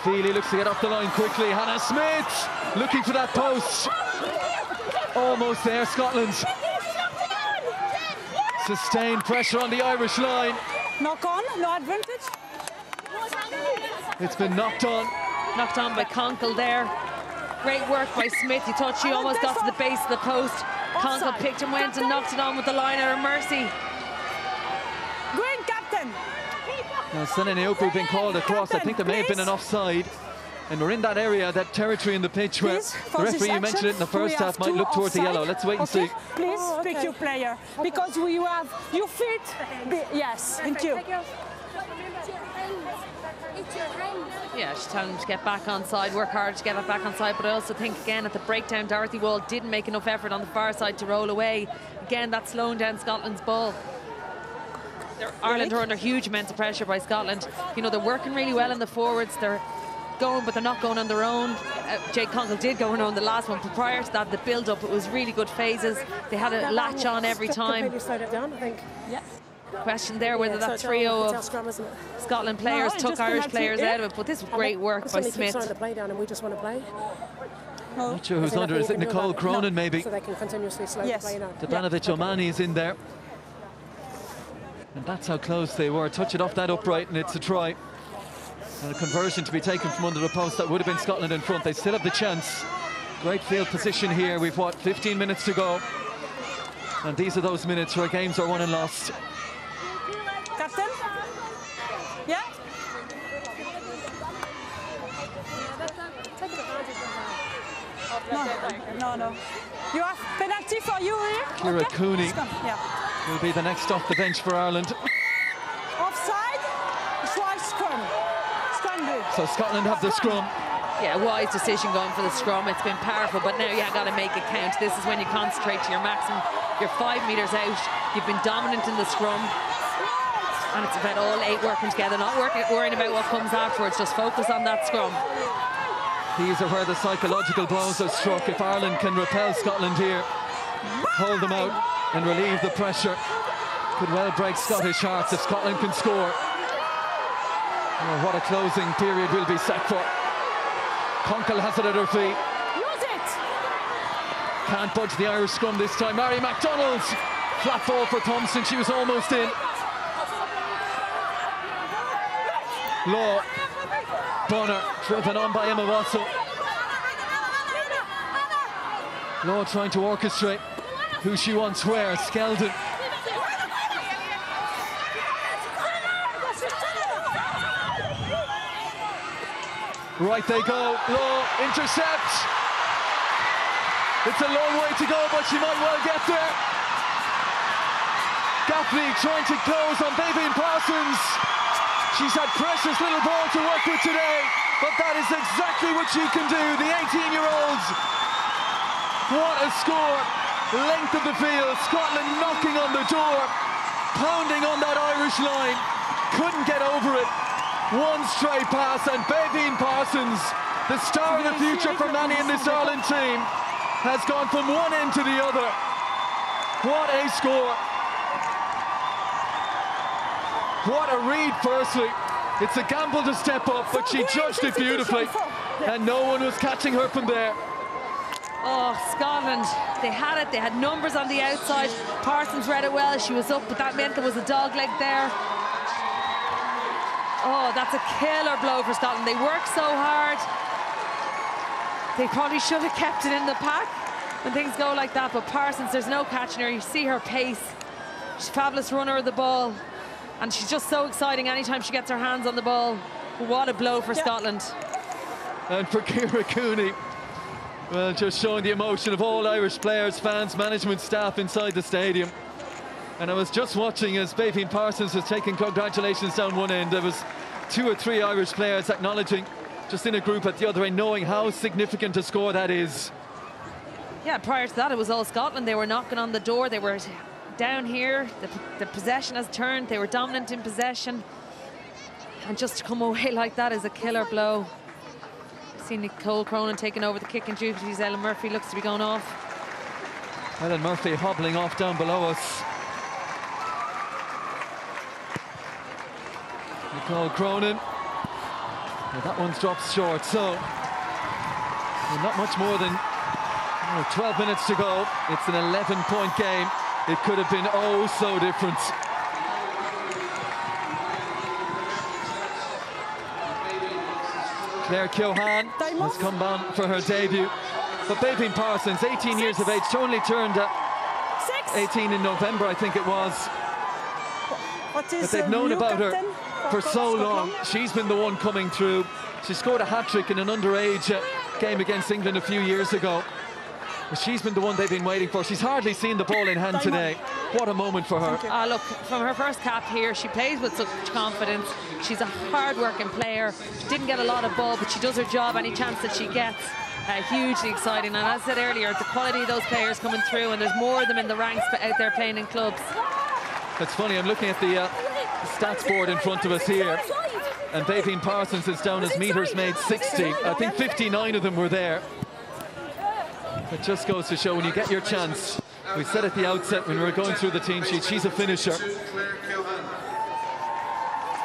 Feely looks to get off the line quickly. Hannah Smith looking for that post. Almost there, Scotland. Sustained pressure on the Irish line. Knock on, no advantage. It's been knocked on. Knocked on by Konkel there. Great work by Smith. He thought she almost got to the base of the post. Konkel picked and went and knocked it on with the line at her mercy. Green captain. Now, Sene Naoupu been called across. I think there may have been an offside. And we're in that area, that territory in the pitch where Please, the for this referee, you mentioned it in the first half, might look towards the yellow. Let's wait and Okay, see. Please Oh, pick your player because we have you fit. Be, yes, thank you. Yeah, she's telling them to get back on side, work hard to get it back on side. But I also think, again, at the breakdown, Dorothy Wall didn't make enough effort on the far side to roll away. Again, that's slowing down Scotland's ball. They're, Ireland are under huge amounts of pressure by Scotland. You know, they're working really well in the forwards. They're going, but they're not going on their own. Uh, Jade Konkel did go on the last one, but prior to that, the build-up, it was really good phases. They had a latch on every time. Completely slowed it down, I think. Yeah. Question there whether Yeah, that it's trio our- it's our of scrum. Scotland players No, took Irish players yeah. out of it, but this was great work by Somebody keeps trying to Smith. play down and we just want to play. Not sure who's under. nothing Is it Nicole. Cronin, No. maybe? So they can continuously slow Yes. the play down. Dabanovich O'Mahony is in there. And that's how close they were. Touch it off that upright, and it's a try. And a conversion to be taken from under the post. That would have been Scotland in front. They still have the chance. Great field position here. We've, what, 15 minutes to go. And these are those minutes where games are won and lost. Captain. Yeah. No, no, no. You have penalty for you here. Ciara okay. Cooney yeah. will be the next off the bench for Ireland. Offside. Twice scrum. Scrum. So Scotland have the scrum. Yeah, wise decision going for the scrum. It's been powerful, but now you have got to make it count. This is when you concentrate to your maximum. You're five metres out. You've been dominant in the scrum. And it's about all eight working together, not working, worrying about what comes afterwards. Just focus on that scrum. These are where the psychological blows are struck. If Ireland can repel Scotland here, hold them out and relieve the pressure, could well break Scottish hearts if Scotland can score. Oh, what a closing period will be set for. Konkel has it at her feet. Use it. Can't budge the Irish scrum this time. Mhairi McDonald. Flat ball for Thomson. She was almost in. Law. Driven on by Emma Wassell. Law trying to orchestrate who she wants where. Skeldon. Right they go. Law intercepts. It's a long way to go, but she might well get there. Gaffney trying to close on Beibhinn Parsons. She's had precious little ball to work with today, but that is exactly what she can do. The 18-year-olds. What a score. Length of the field. Scotland knocking on the door, pounding on that Irish line. Couldn't get over it. One straight pass, and Beibhinn Parsons, the star of the future for many in this Ireland team, has gone from one end to the other. What a score. What a read, firstly. It's a gamble to step up, but she judged it beautifully. And no one was catching her from there. Oh, Scotland, they had it. They had numbers on the outside. Parsons read it well. She was up, but that meant there was a dog leg there. Oh, that's a killer blow for Scotland. They worked so hard. They probably should have kept it in the pack when things go like that. But Parsons, there's no catching her. You see her pace. She's a fabulous runner of the ball. And she's just so exciting anytime she gets her hands on the ball. What a blow for yeah. Scotland. And for Ciara Cooney, well, just showing the emotion of all Irish players, fans, management staff inside the stadium. And I was just watching as Beibhinn Parsons was taking congratulations down one end. There was two or three Irish players acknowledging just in a group at the other end, knowing how significant a score that is. Yeah, prior to that, it was all Scotland. They were knocking on the door. They were down here. The, the possession has turned. They were dominant in possession. And just to come away like that is a killer blow. I've seen Nicole Cronin taking over the kicking duties. Ellen Murphy looks to be going off. Ellen Murphy hobbling off down below us. Nicole Cronin. That one's dropped short, so not much more than 12 minutes to go. It's an 11-point game. It could have been oh so different. Claire Keohane has come on for her debut. But Beibhinn Parsons, 18 Six. years of age, only turned uh, 18 in November, I think it was. What is but they've known about her for so long. She's been the one coming through. She scored a hat-trick in an underage uh, game against England a few years ago. She's been the one they've been waiting for. She's hardly seen the ball in hand today. What a moment for her. Uh, look, from her first cap here, she plays with such confidence. She's a hard-working player. She didn't get a lot of ball, but she does her job any chance that she gets. Uh, hugely exciting. And as I said earlier, the quality of those players coming through, and there's more of them in the ranks out there playing in clubs. It's funny, I'm looking at the uh, stats board in front of us here. And Beibhinn Parsons is down as meters made 60. I think 59 of them were there. It just goes to show when you get your chance. We said at the outset when we were going through the team sheet, she's a finisher.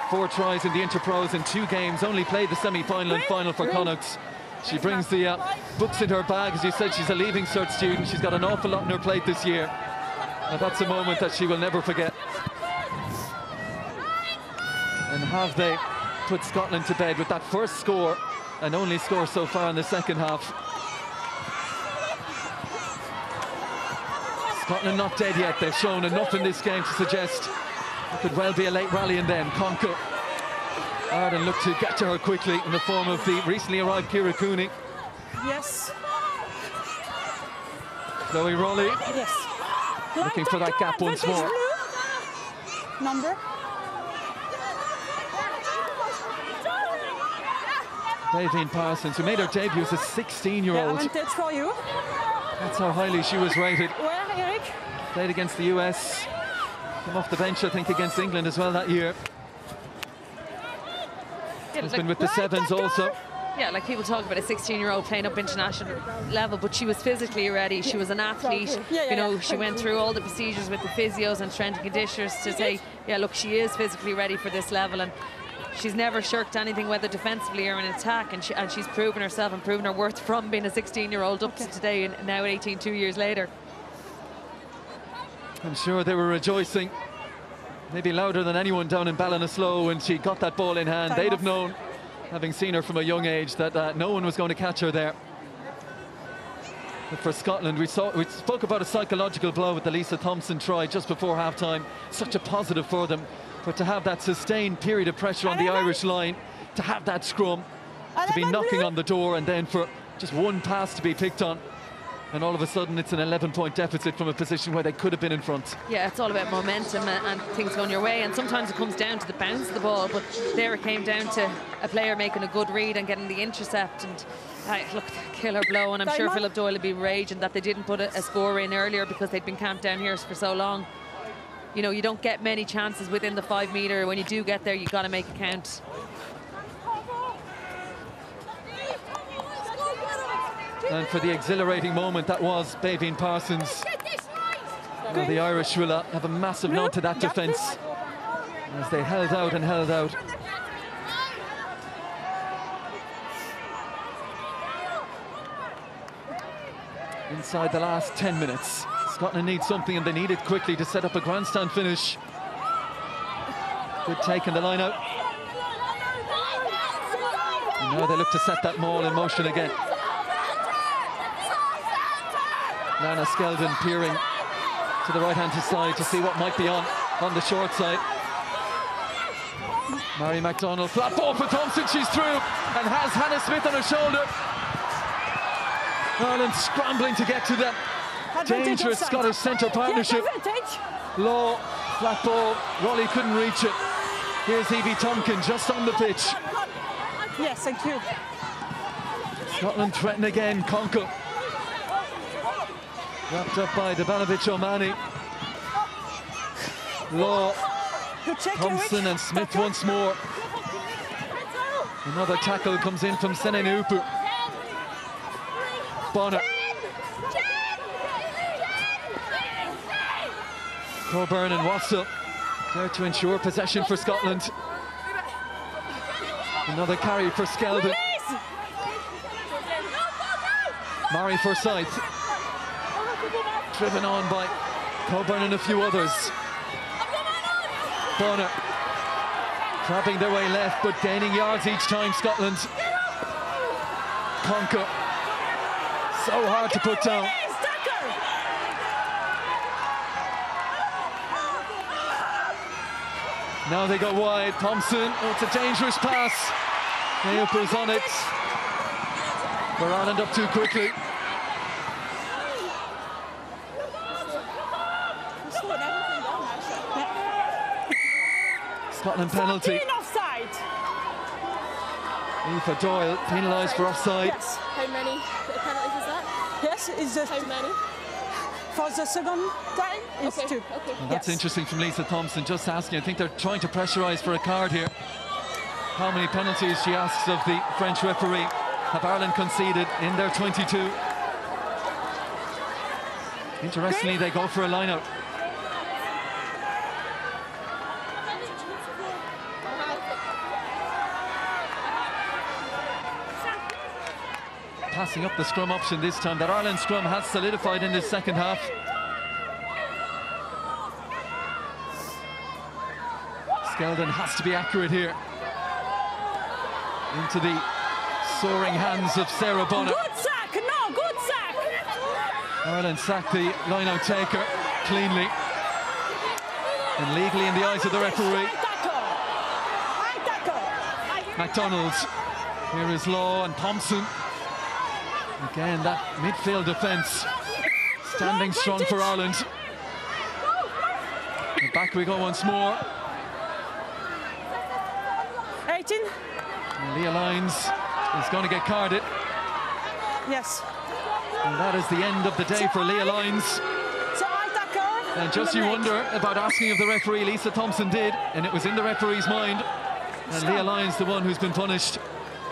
Four tries in the Interpros in two games, only played the semi-final and final for Connacht. She brings the uh, books in her bag. As you said, she's a Leaving Cert student. She's got an awful lot on her plate this year. And that's a moment that she will never forget. And have they put Scotland to bed with that first score and only score so far in the second half. Scotland not dead yet. They've shown enough in this game to suggest it could well be a late rally in them. Konkel. Ireland look to get to her quickly in the form of the recently arrived Ciara Cooney. Yes. Chloe Rollie. Yes. Looking for that gap once more. Number. Beibhinn Parsons, who made her debut as a 16-year-old. Yeah, for you. That's how highly she was rated. Where, Eric? Played against the US. Came off the bench, I think, against England as well that year. Yeah, Has been with the Sevens also. Yeah, like people talk about a 16-year-old playing up international level, but she was physically ready. She was an athlete. Yeah, you know, she went through all the procedures with the physios and strength and conditioners to say, yeah, look, she is physically ready for this level. And she's never shirked anything, whether defensively or in attack, and, she, and she's proven herself and proven her worth from being a 16-year-old up okay. to today, and now at 18, two years later. I'm sure they were rejoicing, maybe louder than anyone down in Ballinasloe when she got that ball in hand. Time They'd off. have known, having seen her from a young age, that uh, no one was going to catch her there. But for Scotland, we, saw, we spoke about a psychological blow with the Lisa Thomson try just before half-time. Such a positive for them. But to have that sustained period of pressure on the Irish line, to have that scrum, to be knocking on the door and then for just one pass to be picked on. and all of a sudden it's an 11 point deficit from a position where they could have been in front. Yeah, it's all about momentum and, and things going your way. And sometimes it comes down to the bounce of the ball, but there it came down to a player making a good read and getting the intercept. And uh, look, killer blow. And I'm sure Philip Doyle would be raging that they didn't put a, a score in earlier because they'd been camped down here for so long. You know, you don't get many chances within the five metre. When you do get there, you've got to make it count. And for the exhilarating moment that was Beibhinn Parsons, well, the Irish will uh, have a massive nod to that defence as they held out and held out. Inside the last 10 minutes, Scotland need something and they need it quickly to set up a grandstand finish. Good take in the line out. And now they look to set that maul in motion again. Lana Skeldon peering to the right-hand side to see what might be on on the short side. Mhairi McDonald, flat ball for Thomson, she's through and has Hannah Smith on her shoulder. Ireland scrambling to get to Advantage dangerous offside. Scottish centre partnership. Yes. Law, flat ball, Rollie couldn't reach it. Here's Evie Tompkin just on the pitch. Yes, thank you. Scotland threaten again, Konkel. Wrapped up by Dabanovich O'Mahony. Law, Thomson and Smith once more. Another tackle comes in from Senenupu. Bonar, Cockburn and Wassell there to ensure possession for Scotland. Another carry for Skeldon. Murray Forsyth. Driven on by Cockburn and a few others. Bonar crabbing their way left but gaining yards each time Scotland. Konkel. So hard to put down. Yes, tackle. Now they go wide. Thomson. Oh, it's a dangerous pass. Leopold's on it. We're Ireland up too quickly. Slowing everything down actually. Scotland penalty. Offside. Aoife Doyle penalised for offside. Yes. How many penalties is that? Yes, it's just How many? For the second time. It's Okay, two. okay. Well, that's Yes. interesting from Lisa Thomson. Just asking. I think they're trying to pressurise for a card here. How many penalties, she asks of the French referee, have Ireland conceded in their 22? Interestingly, they go for a line-out. Passing up the scrum option this time. That Ireland scrum has solidified in this second half. Skeldon has to be accurate here. Into the soaring hands of Sarah Bonar. Good sack. No, good sack. Ireland sack the line-out taker cleanly and legally in the eyes of the referee. High tackle. High tackle. McDonald. Here is Law and Thomson. Again, that midfield defence standing strong for Ireland. And back we go once more. 18. And Leah Lyons is going to get carded. Yes. And that is the end of the day for Leah Lyons. So high tackle. And just you wonder about asking of the referee, Lisa Thomson did, and it was in the referee's mind. And Leah Lyons, the one who's been punished.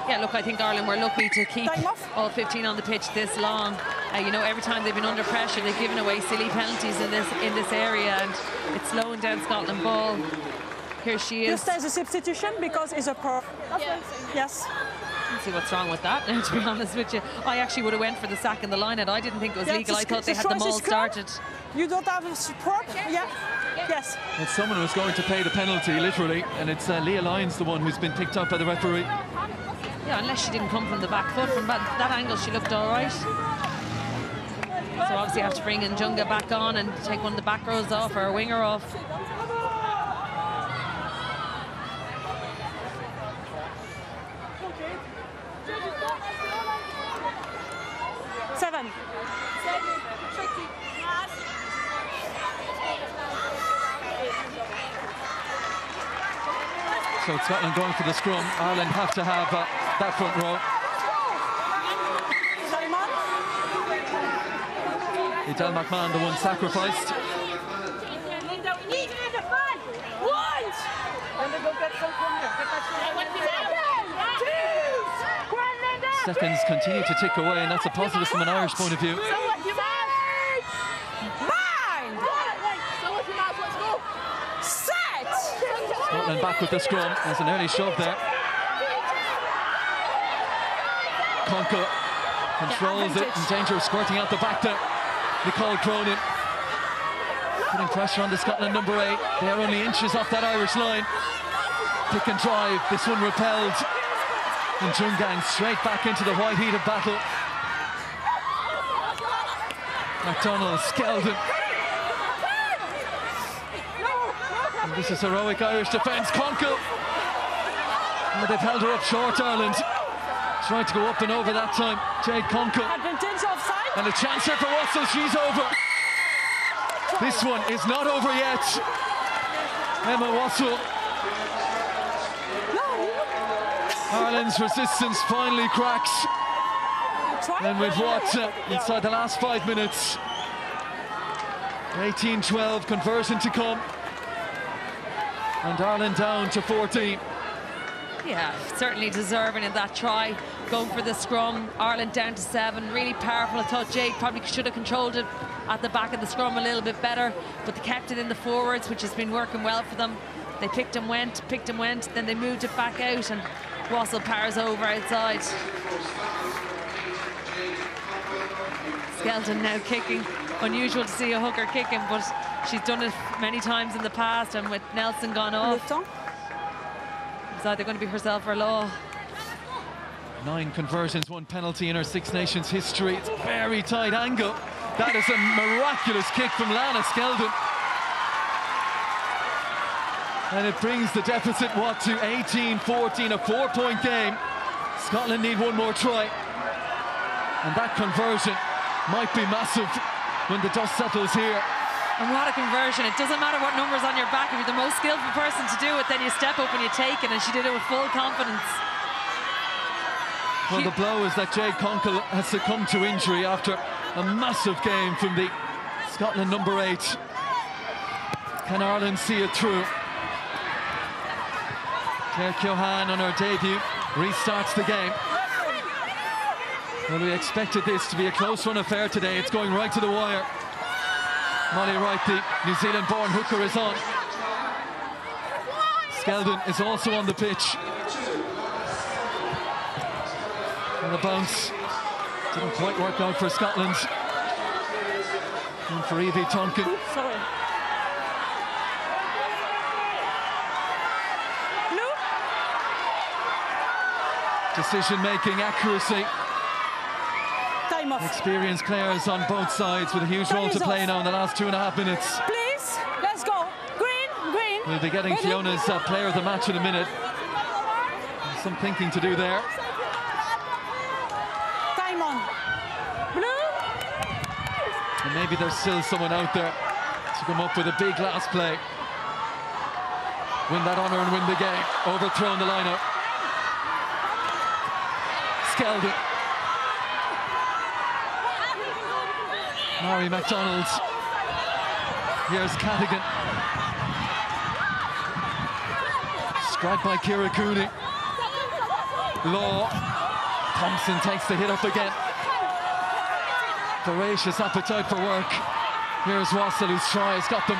Yeah, look, I think Ireland were lucky to keep all 15 on the pitch this long. Uh, you know, every time they've been under pressure, they've given away silly penalties in this in this area, and it's slowing down Scotland ball. Here she is. Just as a substitution because it's a per. Yes. Let's see what's wrong with that now, to be honest with you. I actually would have went for the sack in the line, and I didn't think it was Yeah, legal. I thought they it's had them choice all started. You don't have a support? Yeah. Yes. And someone was going to pay the penalty, literally, and it's uh, Leah Lyons, the one who's been picked up by the referee. Yeah, unless she didn't come from the back foot. From that, that angle, she looked all right. So obviously you have to bring Djougang back on and take one of the back rows off or a winger off. Seven. So Scotland going for the scrum. Ireland have to have uh, that front row. Edel McMahon, the one sacrificed. Seconds continue to tick away, and that's a positive from an Irish point of view. Scotland back with the scrum. There's an early shove there. Konkel controls it, in danger of squirting out the back there. Nicole Cronin putting pressure on the Scotland number eight. They are only inches off that Irish line. Pick and drive, this one repelled. And Djougang straight back into the white heat of battle. McDonald, Skeldon. And this is heroic Irish defence. Konkel. Oh, they've held her up short, Ireland. Tried to go up and over that time. Jade Konkel. And a chance here for Wassell. She's over. This one is not over yet. Emma Wassell Ireland's resistance finally cracks. And with what uh, inside the last five minutes, 18-12 conversion to come. And Ireland down to 14. Yeah, certainly deserving in that try. Going for the scrum, Ireland down to seven. Really powerful. I thought Jade probably should have controlled it at the back of the scrum a little bit better, but they kept it in the forwards, which has been working well for them. They picked and went, picked and went, then they moved it back out, and Wassell powers over outside. Skeldon now kicking. Unusual to see a hooker kicking, but she's done it many times in the past, and with Nelson gone off, it's either going to be herself or Law. Nine conversions, one penalty in her Six Nations history. It's very tight angle. That is a miraculous kick from Lana Skeldon. And it brings the deficit, what, to 18-14, a four-point game. Scotland need one more try. And that conversion might be massive when the dust settles here. And what a conversion. It doesn't matter what number's on your back. If you're the most skillful person to do it, then you step up and you take it. And she did it with full confidence. Well, the blow is that Jade Konkel has succumbed to injury after a massive game from the Scotland number eight. Can Ireland see it through? Claire Keohane on her debut restarts the game. Well, we expected this to be a close run affair today. It's going right to the wire. Molly Wright, the New Zealand-born hooker, is on. Skeldon is also on the pitch. And the bounce didn't quite work out for Scotland. And for Evie Tonkin. Sorry. Decision-making, accuracy. Experienced players on both sides with a huge Time role to play off. now in the last two and a half minutes. Please, let's go. Green, green. We'll be getting Ready? Fiona's uh, player of the match in a minute. Some thinking to do there. Time on. Blue. And maybe there's still someone out there to come up with a big last play. Win that honour and win the game. Overthrown the lineup. Skeldon. Mhairi McDonald. Here's Cattigan. Strike by Ciara Cooney. Law. Thomson takes the hit up again. Voracious appetite for work. Here's Wassell whose try has got them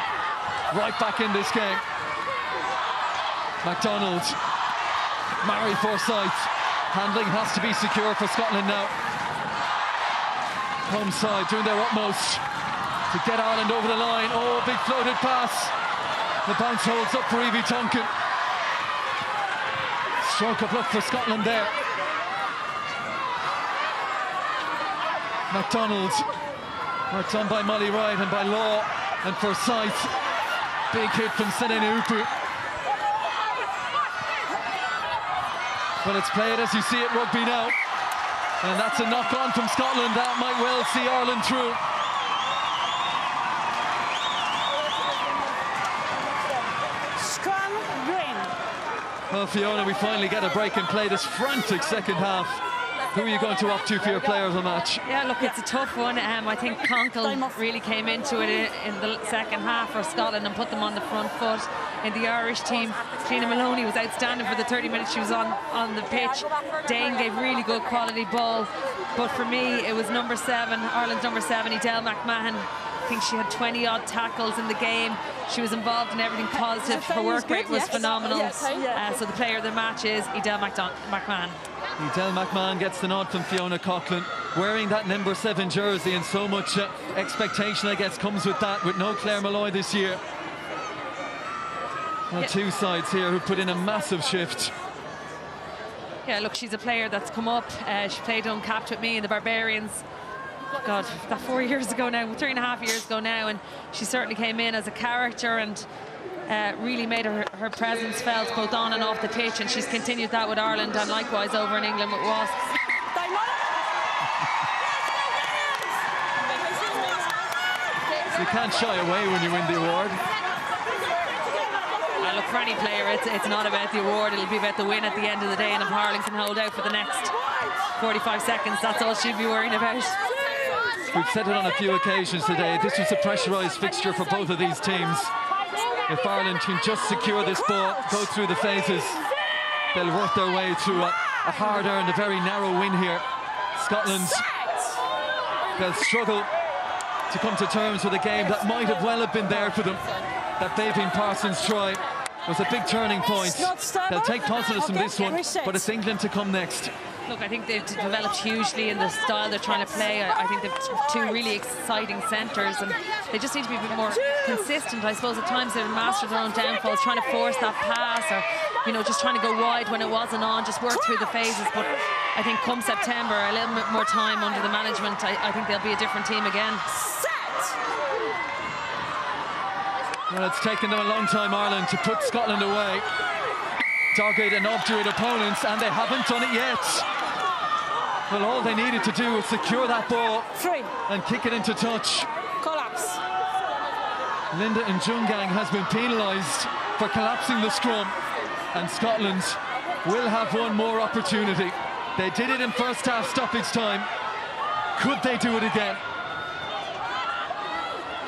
right back in this game. McDonald. Mary Forsyth. Handling has to be secure for Scotland now. Home side doing their utmost to get Ireland over the line. Oh, big floated pass. The bounce holds up for Evie Tonkin. Stroke of luck for Scotland there. McDonald. Worked on by Molly Wright and by Law and Forsyth. Big hit from Sene Naoupu. Well, it's played as you see it rugby now. And that's a knock on from Scotland. That might well see Ireland through. Scrum green. Well, Fiona, we finally get a break and play this frantic second half. Who are you going to opt to for your player of the match? Yeah, look, it's a tough one. Um, I think Konkel really came into it in, in the second half for Scotland and put them on the front foot. In the Irish team, Cliodhna Moloney was outstanding for the 30 minutes she was on, on the pitch. Dane gave really good quality ball. But for me, it was number seven, Ireland's number seven, Edel McMahon. I think she had 20 odd tackles in the game. She was involved in everything positive. Her work rate was phenomenal. Uh, so the player of the match is Edel McMahon. Edel McMahon gets the nod from Fiona Coghlan, wearing that number seven jersey, and so much uh, expectation, I guess, comes with that, with no Claire Molloy this year. Well, Yeah. two sides here who put in a massive shift. Yeah, look, she's a player that's come up. Uh, she played uncapped with me in the Barbarians. God, that four years ago now, three and a half years ago now, and she certainly came in as a character and uh, really made her, her presence felt both on and off the pitch, and she's continued that with Ireland and likewise over in England with Wasps. You can't shy away when you win the award. Uh, look, for any player, it's, it's not about the award, it'll be about the win at the end of the day, and if Ireland can hold out for the next 45 seconds, that's all she'd be worrying about. We've said it on a few occasions today. This was a pressurised fixture for both of these teams. If Ireland can just secure this ball, go through the phases, they'll work their way through a, a hard-earned, a very narrow win here. Scotland, they'll struggle to come to terms with a game that might have well have been there for them. That Beibhinn Parsons try was a big turning point. They'll take positives from this one, but it's England to come next. Look, I think they've developed hugely in the style they're trying to play. I, I think they've two really exciting centres, and they just need to be a bit more consistent. I suppose at times they've mastered their own downfalls, trying to force that pass, or you know, just trying to go wide when it wasn't on, just work through the phases. But I think come September, a little bit more time under the management, I, I think they'll be a different team again. Well, it's taken them a long time, Ireland, to put Scotland away. Dogged and obdurate opponents, and they haven't done it yet. Well, all they needed to do was secure that ball Three. and kick it into touch. Collapse. Linda Djougang has been penalised for collapsing the scrum, and Scotland will have one more opportunity. They did it in first half stoppage time. Could they do it again?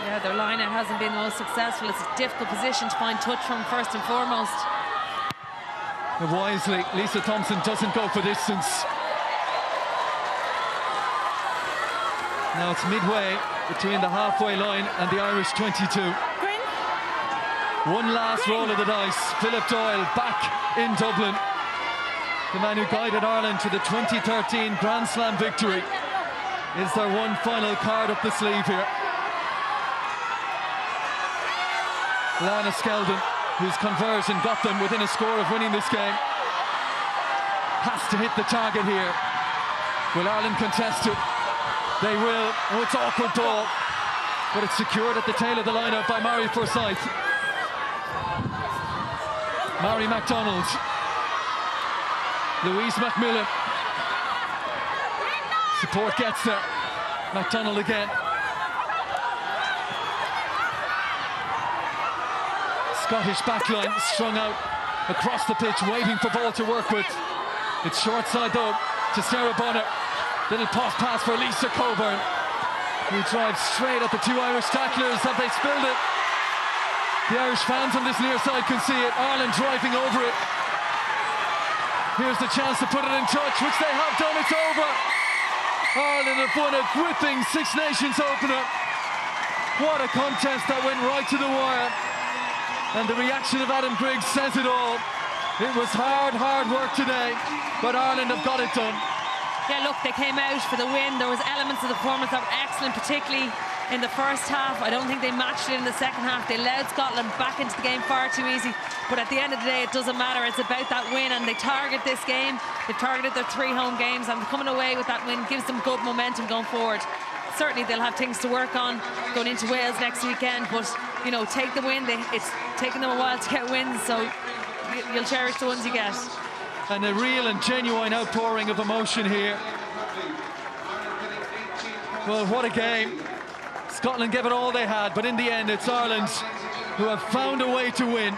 Yeah, their line out hasn't been the most successful. It's a difficult position to find touch from first and foremost. And wisely, Lisa Thomson doesn't go for distance. Now it's midway between the halfway line and the Irish 22. Green. One last roll of the dice. Philip Doyle back in Dublin. The man who guided Ireland to the 2013 Grand Slam victory. Is there one final card up the sleeve here? Lana Skeldon, whose conversion got them within a score of winning this game, has to hit the target here. Will Ireland contest it? They will. Oh, it's awkward ball, but it's secured at the tail of the lineup by Mary Forsyth. Mhairi McDonald. Louise Macmillan. Support gets there. McDonald again. Scottish backline strung out across the pitch, waiting for ball to work with. It's short side though to Sarah Bonar. Little pop pass for Lisa Cockburn, who drives straight at the two Irish tacklers. Have they spilled it? The Irish fans on this near side can see it. Ireland driving over it. Here's the chance to put it in touch, which they have done. It's over. Ireland have won a gripping Six Nations opener. What a contest that went right to the wire. And the reaction of Adam Griggs says it all. It was hard, hard work today, but Ireland have got it done. Yeah, look, they came out for the win. There was elements of the performance that were excellent, particularly in the first half. I don't think they matched it in the second half. They allowed Scotland back into the game far too easy. But at the end of the day, it doesn't matter. It's about that win, and they target this game. They've targeted their three home games, and coming away with that win gives them good momentum going forward. Certainly, they'll have things to work on going into Wales next weekend. But you know, take the win. They, it's taken them a while to get wins, so you- you'll cherish the ones you get. And a real and genuine outpouring of emotion here. Well, what a game. Scotland gave it all they had, but in the end, it's Ireland who have found a way to win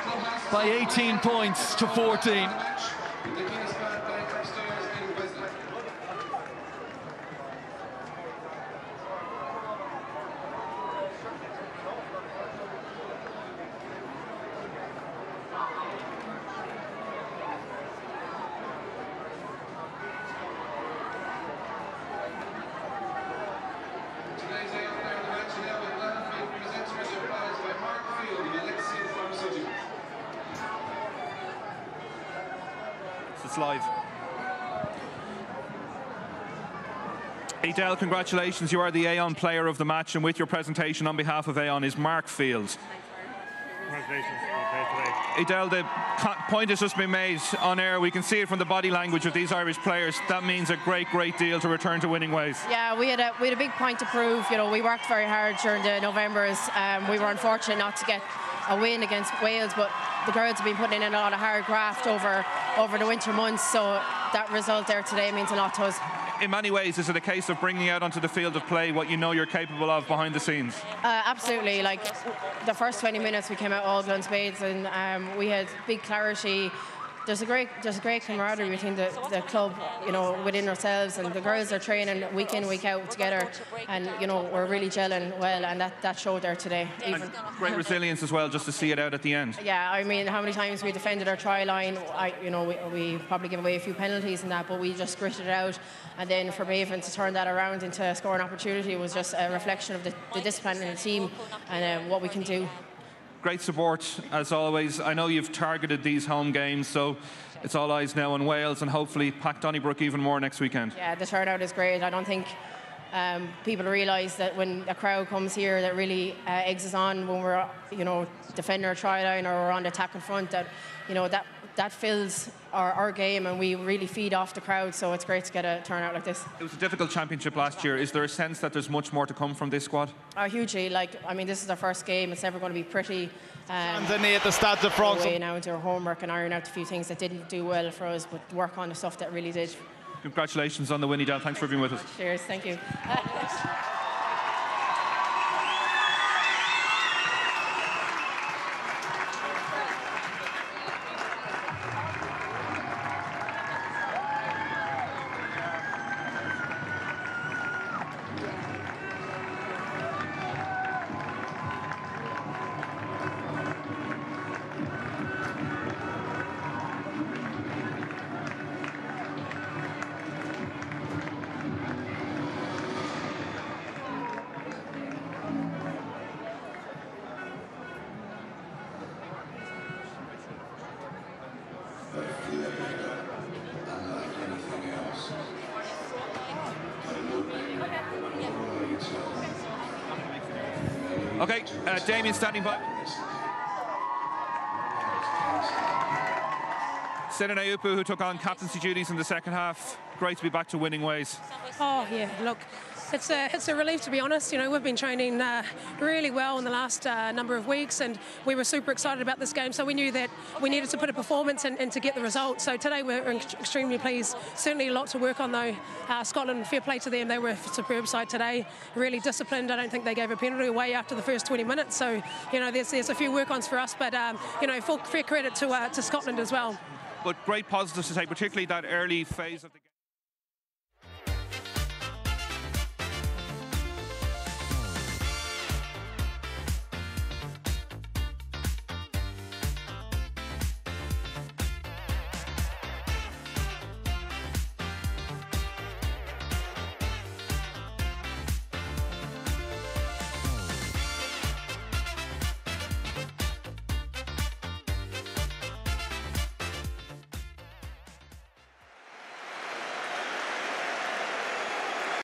by 18 points to 14. Today's Aon Player of the Match, and Elvin Glenfield presents with the applause by Mark Field of Alexion Pharmaceuticals. It's live. Edel, congratulations. You are the Aon player of the match, and with your presentation on behalf of Aon is Mark Fields. Congratulations. Edel, the point has just been made on air. We can see it from the body language of these Irish players. That means a great, great deal to return to winning ways. Yeah, we had a we had a big point to prove. You know, we worked very hard during the Novembers. Um, we were unfortunate not to get a win against Wales, but the girls have been putting in a lot of hard graft over over the winter months. So that result there today means a lot to us. In many ways, is it a case of bringing out onto the field of play what you know you're capable of behind the scenes? Uh, absolutely. Like the first 20 minutes, we came out all guns spades, and um, we had big clarity. There's a great, there's a great camaraderie between the, the club, you know, within ourselves, and the girls are training week in, week out together, and you know we're really gelling well, and that, that showed there today. Great resilience as well, just to see it out at the end. yeah, I mean, how many times we defended our try line? I, you know, we, we probably gave away a few penalties and that, but we just gritted it out. And then for Maven to turn that around into a scoring opportunity was just a reflection of the, the discipline in the team and uh, what we can do. Great support as always. I know you've targeted these home games, so it's all eyes now on Wales and hopefully pack Donnybrook even more next weekend. Yeah, the turnout is great. I don't think um, people realise that when a crowd comes here, that really uh, eggs us on when we're, you know, defending our try line or we're on the attack in front. That, you know, that that fills our, our game, and we really feed off the crowd. So it's great to get a turnout like this. It was a difficult championship last year. Is there a sense that there's much more to come from this squad? Uh, hugely, like I mean, this is our first game. It's never going to be pretty. Um, Anthony at the Stade de France. Away now into our homework and iron out a few things that didn't do well for us, but work on the stuff that really did. Congratulations on the win, Edel. Thanks for being with us. Cheers, thank you. Damien standing by. Sene Naoupu, who took on captaincy duties in the second half. Great to be back to winning ways. Oh yeah, look, it's a it's a relief to be honest. You know, we've been training uh, really well in the last uh, number of weeks, and we were super excited about this game. So we knew that we needed to put a performance in, and to get the result. So today we're extremely pleased. Certainly a lot to work on though. Uh, Scotland, fair play to them. They were a superb side today. Really disciplined. I don't think they gave a penalty away after the first 20 minutes. So you know, there's there's a few work ons for us, but um, you know, full fair credit to uh, to Scotland as well. But great positives to take, particularly that early phase of the game.